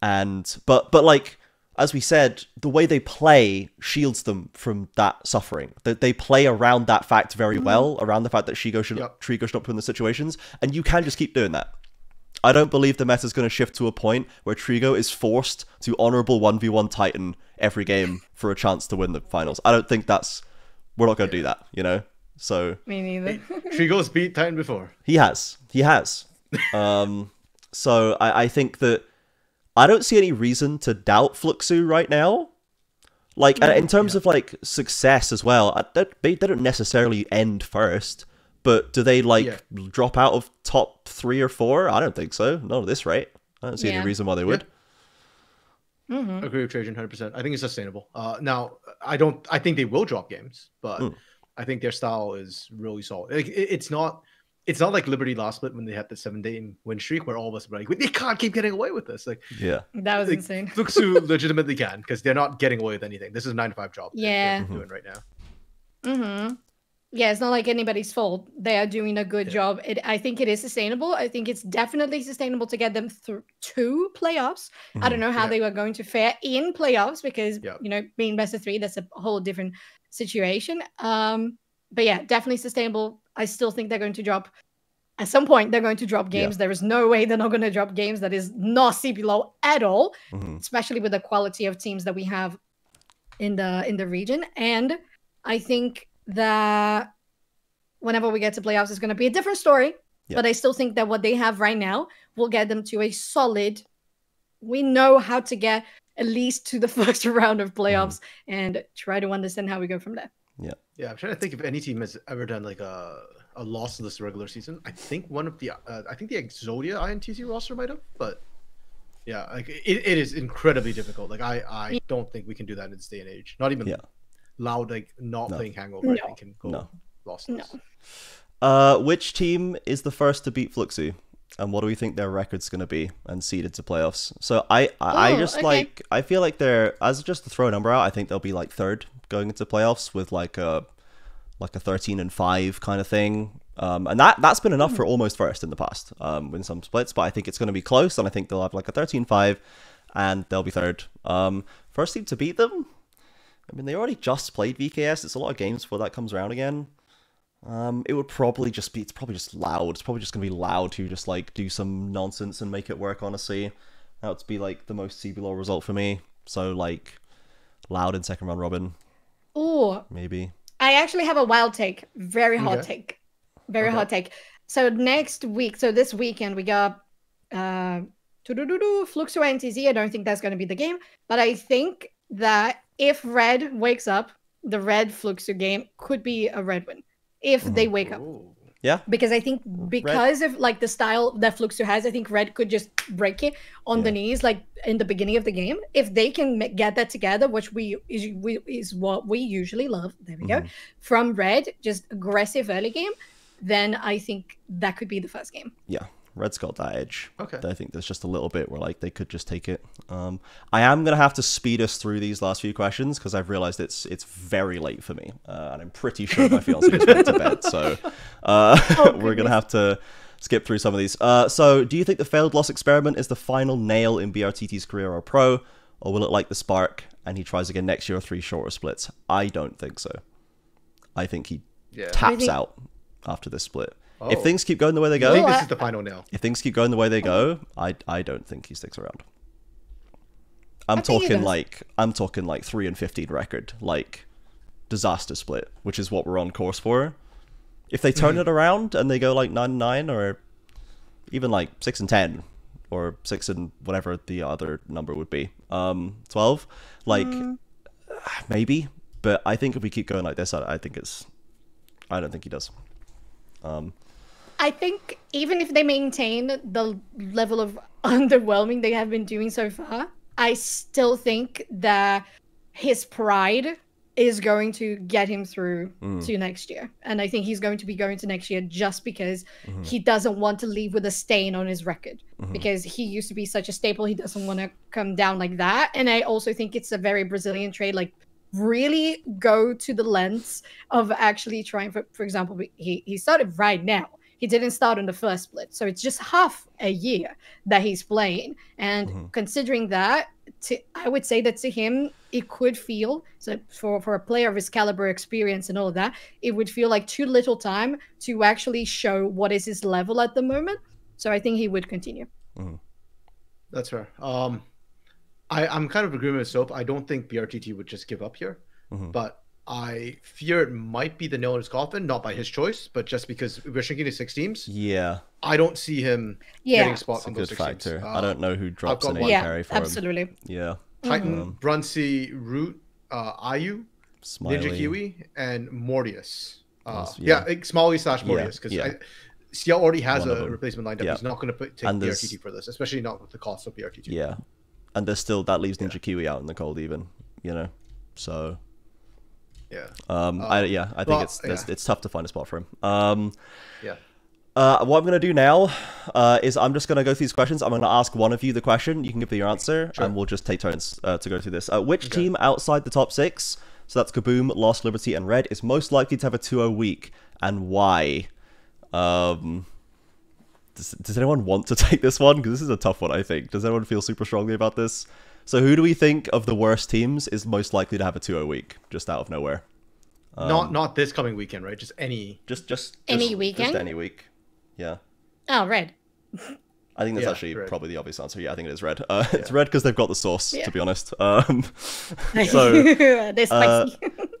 and but but like as we said, the way they play shields them from that suffering. That they play around that fact very well, around the fact that Shigo should Yep. Trigo should not put in the situations, and you can just keep doing that. I don't believe the meta is going to shift to a point where Trigo is forced to honorable 1v1 Titan every game for a chance to win the finals. I don't think that's. We're not going to do that, you know? So Me neither. Trigo's beat Titan before. he has. He has. [laughs] um, so I, I think that I don't see any reason to doubt Fluxo right now. Like and in terms of like success as well, I, that, they, they don't necessarily end first, But do they like Yeah. drop out of top three or four? I don't think so. Not at this rate. I don't see Yeah. any reason why they would. Mhm. Agree with Trajan 100%. I think it's sustainable. Uh, now, I don't. I think they will drop games, but Mm. I think their style is really solid. Like, it- it's not. It's not like Liberty last split when they had the seven day win streak where all of us were like, they can't keep getting away with this. Like, Yeah. That was like, insane. Fluxo [laughs] legitimately can because they're not getting away with anything. This is a nine to five job. that they're Yeah. doing right now. Mm-hmm. Yeah, it's not like anybody's fault. They are doing a good Yeah. job. It, I think it is sustainable. I think it's definitely sustainable to get them through two playoffs. I don't know how Mm-hmm. Yeah. they were going to fare in playoffs because Yeah. you know being best of three, that's a whole different situation. Um, but yeah, definitely sustainable. I still think they're going to drop. At some point, they're going to drop games. There is no way they're not going to drop games that is not CBLOL at all Mhm. especially with the quality of teams that we have in the in the region. And I think that whenever we get to playoffs, is going to be a different story. Yeah. But I still think that what they have right now will get them to a solid. We know how to get at least to the [laughs] first round of playoffs and try to understand how we go from there. Yeah. Yeah, I'm trying to think if any team has ever done like a a lossless regular season. I think one of the uh, I think the Exodia INTZ roster might have, but yeah, like it, it is incredibly difficult. Like I I don't think we can do that in this day and age. Not even Yeah. Loud like not No. playing Hangover. I No. think can go No. lossless. No. Uh, which team is the first to beat Fluxo? And what do we think their record's going to be and seeded to playoffs? So I, I, I Oh, just okay. like, I feel like they're, as just to throw a number out, I think they'll be like third going into playoffs with like a, like a 13 and 5 kind of thing. Um, and that, that's been enough for almost first in the past, um, in some splits, but I think it's going to be close and I think they'll have like a 13 5 and they'll be third. Um, first team to beat them. I mean, they already just played VKS. It's a lot of games before that comes around again. Um, it would probably just be. It's probably just loud. It's probably just gonna be loud to just like do some nonsense and make it work. Honestly, that would be like the most CBLOL result for me. So like, loud in second round robin, Oh, maybe. I actually have a wild take. Very hot Okay. take. Very Okay. hot take. So next week, so this weekend we got uh Fluxo INTZ. I don't think that's gonna be the game, but I think that if Red wakes up, the Red Fluxo game could be a red win. If they wake up. Ooh. Yeah. Because I think because of like the style that Fluxo has, I think Red could just break it on the knees like in the beginning of the game. If they can get that together, which we is, we, is what we usually love. There we Mhm. go. From Red, just aggressive early game, then I think that could be the first game. Yeah, Red's got that edge. Okay. I think there's just a little bit where like they could just take it. Um, I am gonna have to speed us through these last few questions because I've realized it's it's very late for me, uh, and I'm pretty sure my fiance just went to bed. So [laughs] uh, [laughs] we're gonna have to skip through some of these. Uh, so, do you think the failed LOS experiment is the final nail in BRTT's career or pro, or will it like the spark and he tries again next year or three shorter splits? I don't think so. I think he Yeah. taps think- out after this split. Oh. If things keep going the way they I go, think Oh, this is the final nail. if things keep going the way they go, I I don't think he sticks around. I'm I talking like I'm talking like three and fifteen record, like disaster split, which is what we're on course for. If they turn it around and they go like nine and nine or even like six and ten or six and whatever the other number would be, um, twelve, like [sighs] maybe. But I think if we keep going like this, I, I think it's. I don't think he does. Um, I think even if they maintain the level of [laughs] underwhelming they have been doing so far, I still think that his pride is going to get him through mm. to next year. And I think he's going to be going to next year just because mm-hmm. he doesn't want to leave with a stain on his record. Mm-hmm. Because he used to be such a staple, he doesn't want to come down like that. And I also think it's a very Brazilian trade, like really go to the lengths of actually trying for for example he, he started right now he didn't start on the first split. So it's just half a year that he's playing. And considering that to, i would say that to him it could feel so for for a player of his caliber experience and all of that it would feel like too little time to actually show what is his level at the moment. So i think he would continue. That's fair. Um, I, I'm kind of agreeing with Soap. I don't think BRTT would just give up here, Mhm. but I fear it might be the nail in his coffin, not by his choice, but just because we're shrinking to six teams. yeah, I don't see him yeah getting a spot it's a in good those six factor. teams. I don't know who drops got an one. eight yeah carry for him. absolutely Yeah, Titan, Um, Brunsey, Route, uh, Ayu, Smiley. Ninja Kiwi, and Morttheus. Uh, Yes, yeah, yeah. like Smalley slash Yeah, Morbius because yeah. CL already has One a replacement lined up. Yeah. He's not going to take And there's- BRTT for this, especially not with the cost of BRTT. Yeah, and there's still that leaves Ninja Kiwi out in the cold even. You know, so Yeah. um, I yeah I think well, it's it's, yeah. it's tough to find a spot for him. Um, Yeah. Uh, what I'm going to do now uh, is I'm just going to go through these questions. I'm going to ask one of you the question. You can give me your answer, Sure. and we'll just take turns uh, to go through this. Uh, which Okay. team outside the top six, so that's KaBuM, Lost Liberty, and Red, is most likely to have a 2-0 week, and why? Um, does, does anyone want to [laughs] take this one? Because this is a tough one, I think. Does anyone feel super strongly about this? So who do we think of the worst teams is most likely to have a 2-0 week, just out of nowhere? not Um, not this coming weekend, right? Just any. Just, just, Any just- weekend? Just any week. Yeah. Oh, red. I think that's Yeah, actually red. probably the obvious answer. Yeah, I think it is red. Uh, [laughs] It's red because they've got the sauce, Yeah. to be honest. Um, [laughs] so, [laughs] They're uh,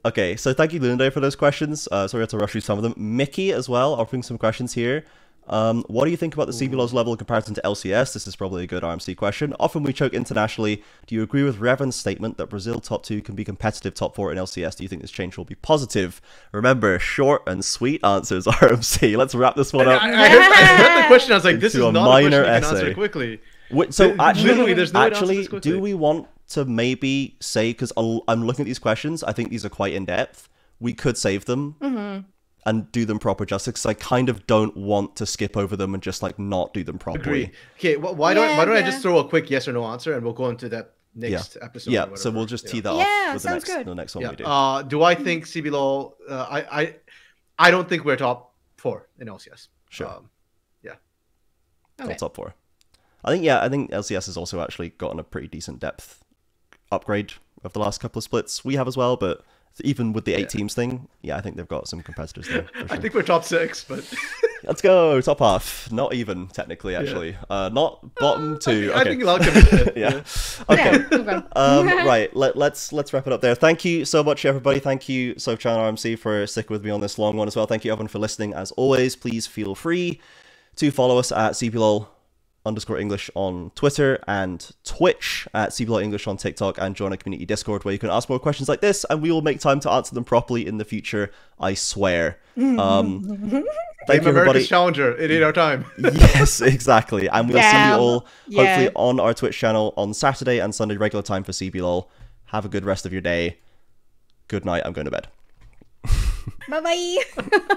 okay, so thank you, Lunde, for those questions. Uh, sorry I had to rush through some of them. Mickey as well, offering some questions here. Um, what do you think about the CBLOL level in comparison to LCS? This is probably a good RMC question. Often we choke internationally. Do you agree with Revan's statement that Brazil top two can be competitive top four in LCS? Do you think this change will be positive? Remember, short and sweet answers, [laughs] RMC. Let's wrap this one up. I, I heard, I heard the question. I was like, this is a not a question you minor can essay. answer quickly. Wait, so actually, no way to answer actually, do we want to maybe say because I'm looking at these questions, I think these are quite in depth. We could save them Mm-hmm. And do them proper justice. 'cause I kind of don't want to skip over them and just like not do them properly. Agree. Okay, wh- why don't Yeah, why don't I just throw a quick yes or no answer and we'll go into that Yeah, next episode. or yeah. So we'll just tee know. that Yeah, off with the sounds next good. the next one Yeah. we do. Uh, do I think CBLOL? Uh, I I I don't think we're top four in LCS. Sure. Um, yeah. Not Okay. top four. I think yeah. I think LCS has also actually gotten a pretty decent depth upgrade of the last couple of splits. We have as well, but even with the eight Yeah. teams thing, yeah, I think they've got some competitors there. for [laughs] I think we're top six, but [laughs] Let's go top half. Not even technically, actually. Uh, not bottom two. I Okay. think Lalcom is fifth. yeah. Okay. Yeah, okay. um, [laughs] right. Let, let's let's wrap it up there. Thank you so much, everybody. Thank you, Sophchan RMC, for sticking with me on this long one as well. Thank you, everyone, for listening. As always, please feel free to follow us at CBLOL underscore English on Twitter and Twitch at CBLOL English on TikTok and join our community Discord where you can ask more questions like this and we will make time to answer them properly in the future. I swear. [laughs] Um, thank I'm you, everybody. America's challenger. It ain't our time. [laughs] yes, exactly. And we'll see you all Yeah. hopefully on our Twitch channel on Saturday and Sunday regular time for CBLOL. Have a good rest of your day. Good night. I'm going to bed. Bye bye. [laughs]